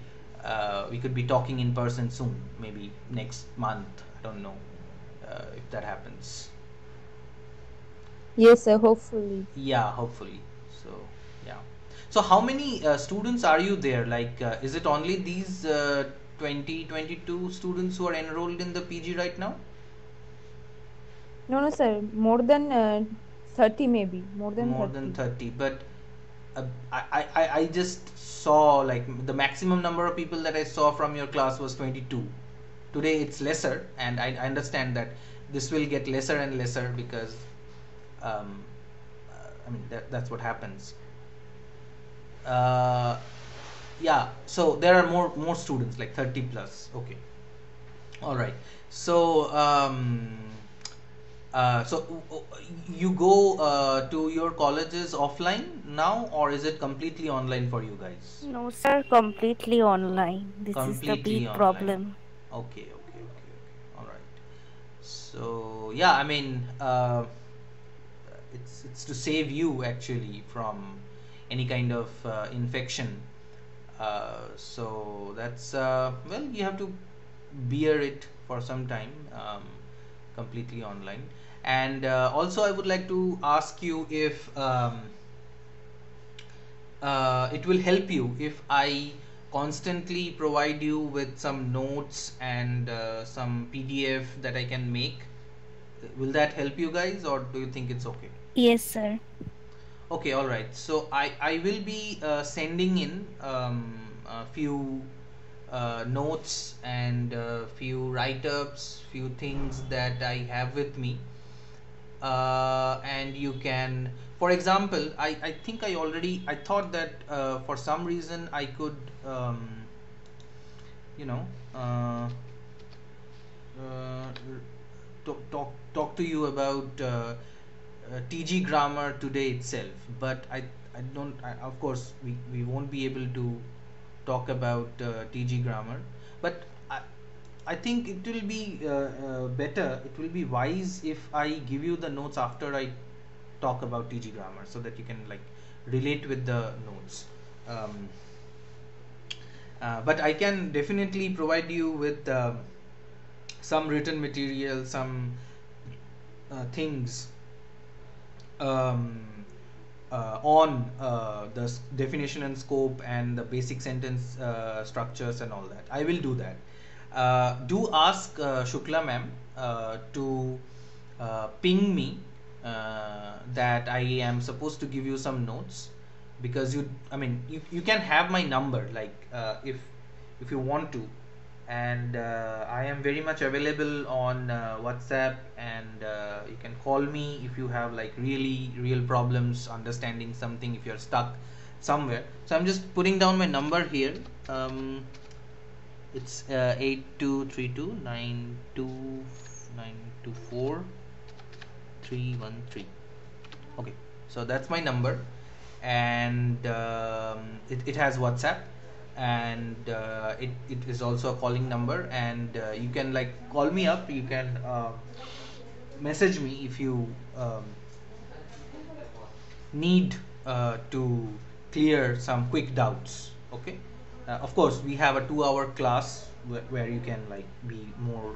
we could be talking in person soon. Maybe next month. I don't know uh, if that happens. Yes, sir. Hopefully. Yeah, hopefully. So yeah. So how many uh, students are you there? Like, uh, is it only these uh, 20, 22 students who are enrolled in the PG right now? No, no, sir. More than uh, 30 maybe. More than More 30. than 30. But uh, I, I, I I just saw like the maximum number of people that I saw from your class was 22. Today it's lesser, and I, I understand that this will get lesser and lesser because um, uh, I mean that, that's what happens. Uh, yeah, so there are more more students like 30 plus. Okay, all right. So um, uh, so you go uh, to your colleges offline now, or is it completely online for you guys? No, sir, completely online. This is the big online. problem. Okay, okay, okay, okay. All right. So yeah, I mean, uh, it's it's to save you actually from any kind of uh, infection. Uh, so that's uh, well, you have to bear it for some time, um, completely online. And uh, also, I would like to ask you if um, uh, it will help you if I constantly provide you with some notes and uh, some PDF that I can make. Will that help you guys, or do you think it's okay? Yes, sir. Okay, all right. So I I will be uh, sending in um, a few uh, notes and a few write-ups, few things that I have with me, uh, and you can. For example, I I think I already I thought that uh, for some reason I could um, you know uh, uh, talk, talk talk to you about uh, uh, TG grammar today itself, but I I don't I, of course we, we won't be able to talk about TG grammar, but I think it will be uh, uh, better. It will be wise if I give you the notes after I talk about TG grammar, so that you can like relate with the notes. Um, uh, but I can definitely provide you with um some written material, some uh, things um, uh, on uh, the definition and scope and the basic sentence structures and all that. I will do that. Uh, do ask uh, Shukla ma'am uh, to ping me that I am supposed to give you some notes. Because you I mean you, you can have my number like if if you want to. And uh, I am very much available on uh, WhatsApp and uh, you can call me if you have like really real problems understanding something if you're stuck somewhere. So I'm just putting down my number here. Um, it's uh, 8232 924 313 okay so that's my number. And um, it, it has whatsapp. And uh, it, it is also a calling number. And uh, you can like call me up. You can uh, message me if you um, need uh, to clear some quick doubts. Okay uh, of course we have a two hour class wh- where you can like be more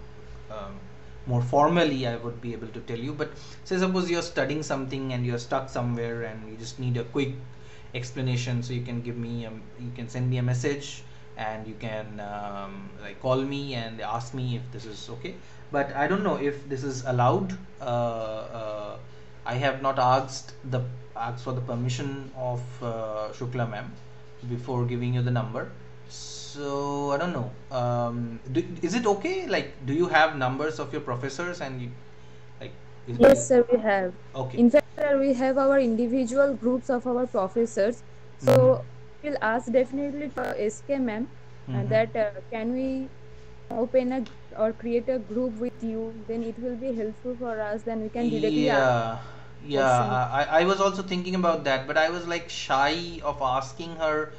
um, more formally i would be able to tell you. But say suppose you're studying something and you're stuck somewhere and you just need a quick explanation so you can give me a, you can send me a message and you can um, like call me and ask me if this is okay. But i don't know if this is allowed. Uh, uh, i have not asked the asked for the permission of uh, shukla ma'am before giving you the number so i don't know um, do, is it okay like do you have numbers of your professors and you like Yes, sir, we have. okay In fact, sir, we have our individual groups of our professors. So we'll ask definitely to SK ma'am Mhm. and that uh, can we open a or create a group with you? Then it will be helpful for us. Then we can directly ask. Yeah. I, I was also thinking about that but i was like shy of asking her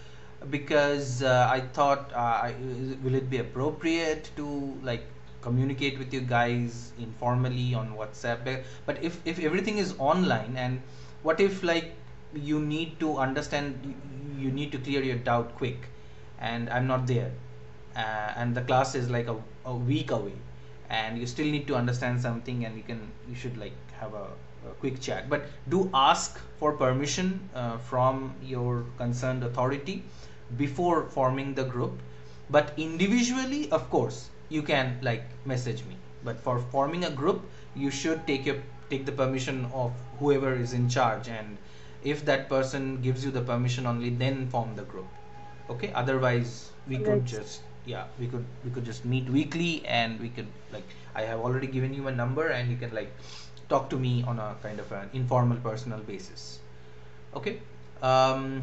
because uh, i thought uh, I, will it be appropriate to like communicate with you guys informally on whatsapp But- if if everything is online and what if like you need to understand you, need to clear your doubt quick and i'm not there uh, and the class is like a, a week away and you still need to understand something and you can you should like have a quick chat. But do ask for permission uh, from your concerned authority before forming the group. But individually of course you can like message me. But for forming a group you should take your take the permission of whoever is in charge. And if that person gives you the permission only then form the group. Okay? Otherwise we could just yeah we could we could just meet weekly and we could like i have already given you a number and you can like talk to me on a kind of an informal personal basis. Okay? Um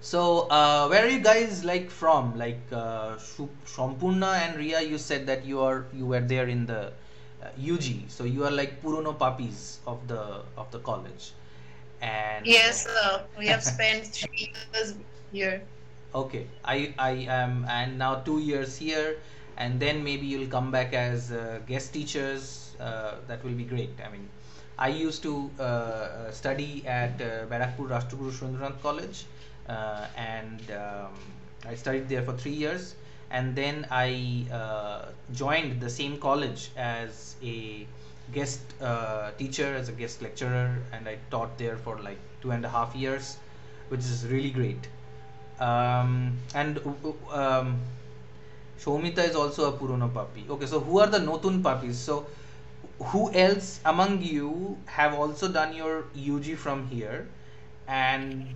so uh, where are you guys like from? Like uh, Shampurna and Ria you said that you are you were there in the uh, UG so you are like Purono puppies of the of the college. And Yes, uh, we have spent three years here. Okay, I I am and now two years here, and then maybe you'll come back as uh, guest teachers. Uh, that will be great. I mean, I used to uh, uh, study at uh, Barrackpore Rashtraguru Surendranath College, and um, I studied there for three years, and then I uh, joined the same college as a guest uh, teacher, as a guest lecturer, and I taught there for like two and a half years, which is really great um, and um, Shomita is also a Purono puppy. Okay, so who are the Notun puppies? So who else among you have also done your UG from here? And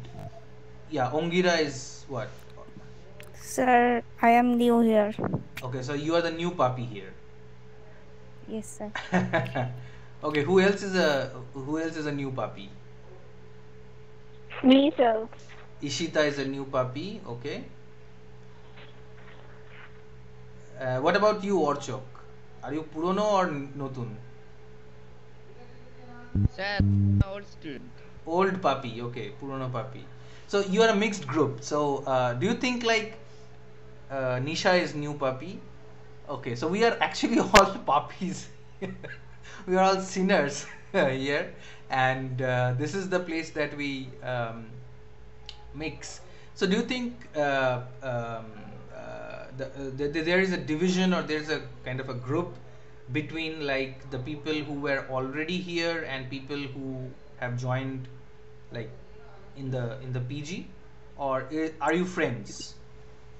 yeah, Ongira is what? Sir, I am new here. Okay, so you are the new puppy here. Yes, sir. okay, who else is a who else is a new puppy? Me, sir. Ishita is a new puppy. Okay. Uh, what about you, Orchok? Are you Purono or Notun? Sir, old student. Old puppy. Okay, Purono puppy. So you are a mixed group. So uh, do you think like uh, Nisha is new puppy? Okay, so we are actually all puppies. we are all sinners here, and uh, this is the place that we um, mix. So do you think uh, um, uh, the, uh, the, the- there is a division or there's a kind of a group between like the people who were already here and people who have joined like in the in the PG or are you friends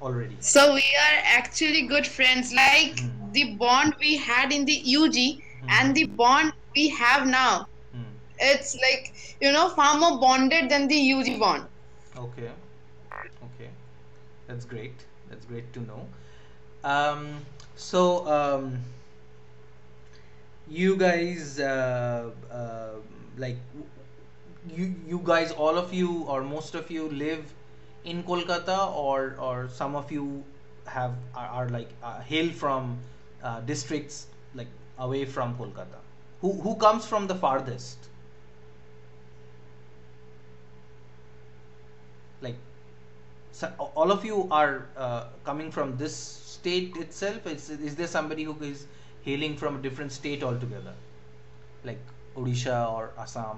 already? So we are actually good friends. Like Mhm. the bond we had in the UG and the bond we have now. Hmm. It's like you know far more bonded than the UG bond. Okay. Okay. That's great. That's great to know. Um, so, um, you guys, uh, uh, like, you, you guys, all of you or most of you live in Kolkata or, or some of you have, are, are like, uh, hail from uh, districts like away from Kolkata. Who, who comes from the farthest? Like so all of you are uh, coming from this state itself is, is there somebody who is hailing from a different state altogether like odisha or assam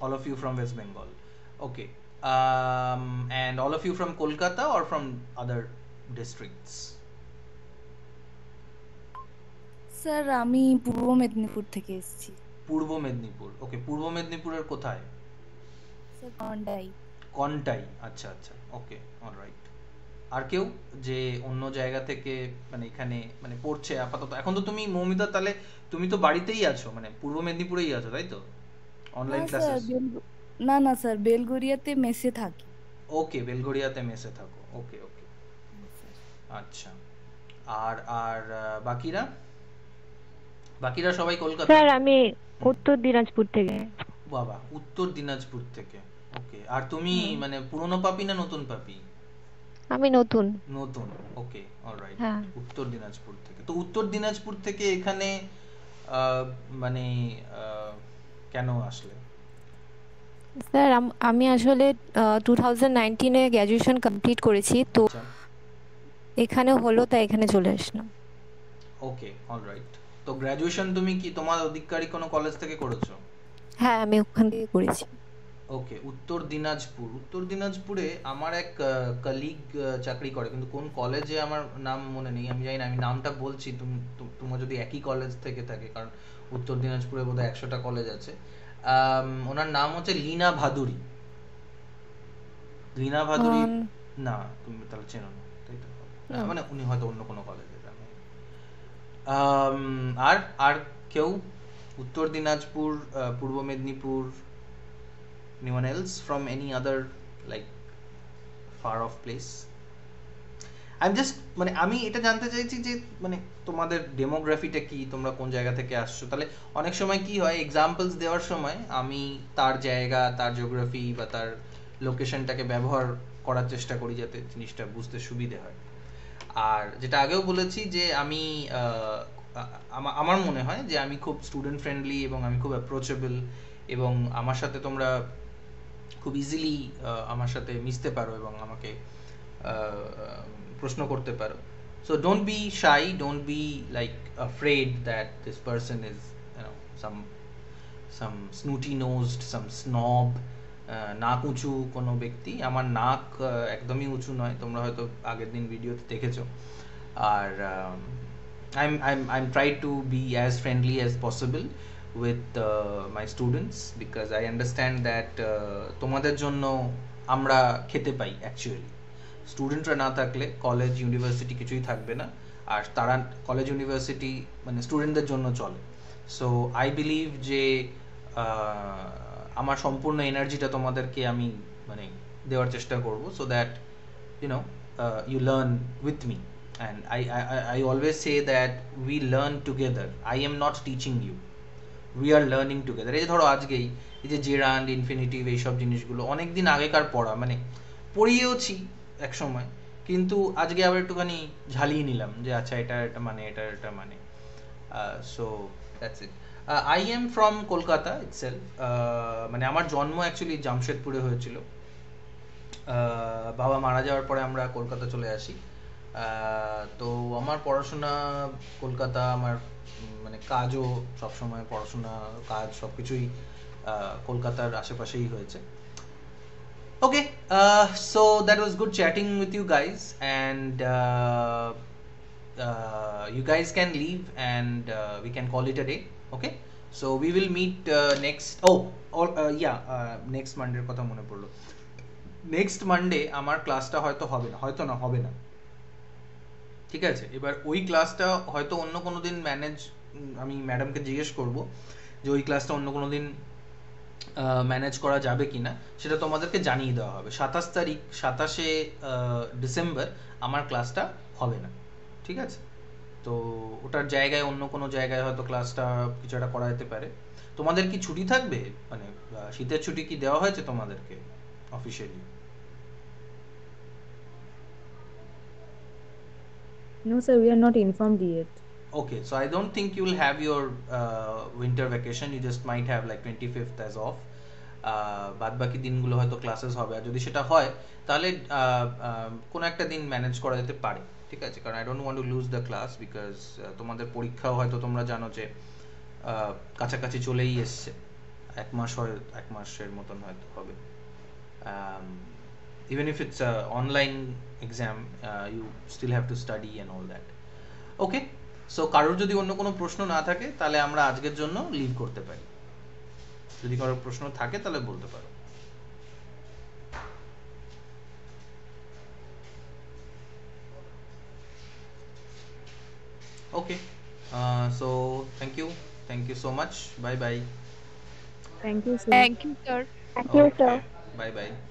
all of you from west bengal okay um, and all of you from kolkata or from other districts sir আমি পূর্ব মেদিনীপুর থেকে এসেছি পূর্ব মেদিনীপুর ওকে পূর্ব মেদিনীপুরের কোথায় sir কন্ডাই Contai আচ্ছা আচ্ছা okay alright আর কেউ যে অন্য জায়গা থেকে মানে এখানে মানে পড়ছে আপাতত। এখন তো তুমি মৌমিতা তাহলে তুমি তো বাড়িতেই আছো মানে পূর্ব মেদিনীপুরেই আছো তাই তো? অনলাইন ক্লাসেস না না স্যার বেলগড়িয়াতে মেসে থাকি। ওকে বেলগড়িয়াতে মেসে থাকো। ওকে ওকে আচ্ছা। আর আর বাকিরা? বাকিরা সবাই কলকাতা? স্যার আমি উত্তর দিনাজপুর থেকে। বাবা উত্তর দিনাজপুর থেকে। ওকে আর তুমি মানে পুরনো পাপি না নতুন পাপি? আমি নতুন। নতুন ওকে অলরাইট হ্যাঁ। উত্তর দিনাজপুর থেকে। তো উত্তর দিনাজপুর থেকে এখানে মানে কেন আসলে? স্যার আমি আসলে টু থাউজেন্ড নাইনটিনে গ্র্যাজুয়েশন কমপ্লিট করেছি তো এখানে হলো তাই এখানে চলে আসলাম। ওকে অলরাইট তো গ্র্যাজুয়েশন তুমি কি তোমার অধিকারী কোনো কলেজ থেকে করেছ? হ্যাঁ আমি ওখান থেকে করেছি। ওকে উত্তর দিনাজপুর। উত্তর দিনাজপুরে আমার এক কলিগ চাকরি করে। কিন্তু কোন কলেজে আমার নাম মনে নেই আমি জানি না আমি নামটা বলছি তুমি তোমার যদি একই কলেজ থেকে থাকে কারণ উত্তর দিনাজপুরে বোধহয় একশোটা কলেজ আছে। ওনার নাম হচ্ছে লীনা ভাদুরী। লীনা ভাদুরী না তুমি তাহলে চেনো না তাই তো। মানে উনি হয়তো অন্য কোনো কলেজে আর আর কেউ? Uttar Dinajpur Purba Medinipur anyone else from any other, like, far off place? আমি জাস্ট মানে আমি এটা জানতে চাইছি যে মানে তোমাদের ডেমোগ্রাফিটা কি? তোমরা কোন জায়গা থেকে আসছো? তাহলে অনেক সময় কি হয় এক্সাম্পলস দেওয়ার সময় আমি তার জায়গা, তার জিওগ্রাফি বা তার লোকেশনটাকে ব্যবহার করার চেষ্টা করি যাতে জিনিসটা বুঝতে সুবিধে হয়। আর যেটা আগেও বলেছি যে আমি আমার মনে হয় যে আমি খুব স্টুডেন্ট ফ্রেন্ডলি এবং আমি খুব অ্যাপ্রোচেবল এবং আমার সাথে তোমরা খুব ইজিলি আমার সাথে মিশতে পারো এবং আমাকে প্রশ্ন করতে পারো। So don't be shy don't be like afraid that this person is some some snooty nosed some snob নাক উঁচু কোনো ব্যক্তি। আমার নাক একদমই উঁচু নয়, তোমরা হয়তো আগের দিন ভিডিওতে দেখেছ। আর I am I am I am try to be as friendly as possible with uh, my students because I understand that uh, তোমাদের জন্য আমরা খেতে পাই অ্যাকচুয়ালি স্টুডেন্টরা না থাকলে কলেজ ইউনিভার্সিটি কিছুই থাকবে না। আর তারা কলেজ ইউনিভার্সিটি মানে স্টুডেন্টদের জন্য চলে। সো আই বিলিভ যে আমার সম্পূর্ণ এনার্জিটা তোমাদেরকে আমি মানে দেওয়ার চেষ্টা করব so that you know you learn with me and I, I, I always say that we learn together i not teaching you we are learning together এই যে ধরো আজকেই, এই যে জেরান্ড ইনফিনিটিভ এইসব জিনিসগুলো অনেক দিন আগেকার পড়া মানে পড়িয়েওছি এক সময় কিন্তু আজকে আবার একটুখানি ঝালিয়ে নিলাম যে আচ্ছা এটা এটা মানে এটা এটা মানে। So that's it I am from Kolkata itself মানে আমার জন্ম অ্যাকচুয়ালি জামশেদপুরে হয়েছিল। বাবা মারা যাওয়ার পরে আমরা কলকাতা চলে আসি। তো আমার পড়াশোনা কলকাতা আমার মানে কাজও সবসময় পড়াশোনা কাজ সব কিছুই কলকাতার আশেপাশেই হয়েছে uh, that was good chatting with you guys and uh, uh, you guys can leave and uh, we can call it a day okay so we will meet uh, next oh uh, uh, monday কথা মনে পড়ল next Monday আমার ক্লাসটা হয়তো হবে না হয়তো না হবে না ঠিক আছে? এবার ওই ক্লাসটা হয়তো অন্য কোনো দিন ম্যানেজ আমি ম্যাডামকে জিজ্ঞেস করব যে ওই ক্লাসটা অন্য কোনো দিন ম্যানেজ করা যাবে কি না সেটা তোমাদেরকে জানিয়ে দেওয়া হবে। সাতাশ তারিখ, সাতাশে ডিসেম্বর আমার ক্লাসটা হবে না। ঠিক আছে? তো ওটার জায়গায়, অন্য কোনো জায়গায় হয়তো ক্লাসটা কিছু একটা করা যেতে পারে। তোমাদের কি ছুটি থাকবে? মানে শীতের ছুটি কি দেওয়া হয়েছে তোমাদেরকে officially No, sir, we are not informed yet. Okay, so I don't think you will have your uh, winter vacation. You just might have like 25th as off. বাদ বাকি দিনগুলো হয়তো ক্লাসেস হবে আর যদি সেটা হয় তাহলে কোনো একটা দিন ম্যানেজ করা যেতে পারে ঠিক আছে কারণ I don't want to lose the class because তোমাদের পরীক্ষাও হয়তো তোমরা জানো যে কাছাকাছি চলেই এসছে এক মাস হয় এক মাসের মতন হয়তো হবে even if it's a online exam uh, you still have to study and all that okay so কারোর যদি অন্য কোনো প্রশ্ন না থাকে তাহলে আমরা আজকের জন্য লিভ করতে পারি যদি কারোর প্রশ্ন থাকে তাহলে বলতে পারো okay uh, so thank you thank you so much bye bye thank you sir. thank you sir thank you okay. sir bye bye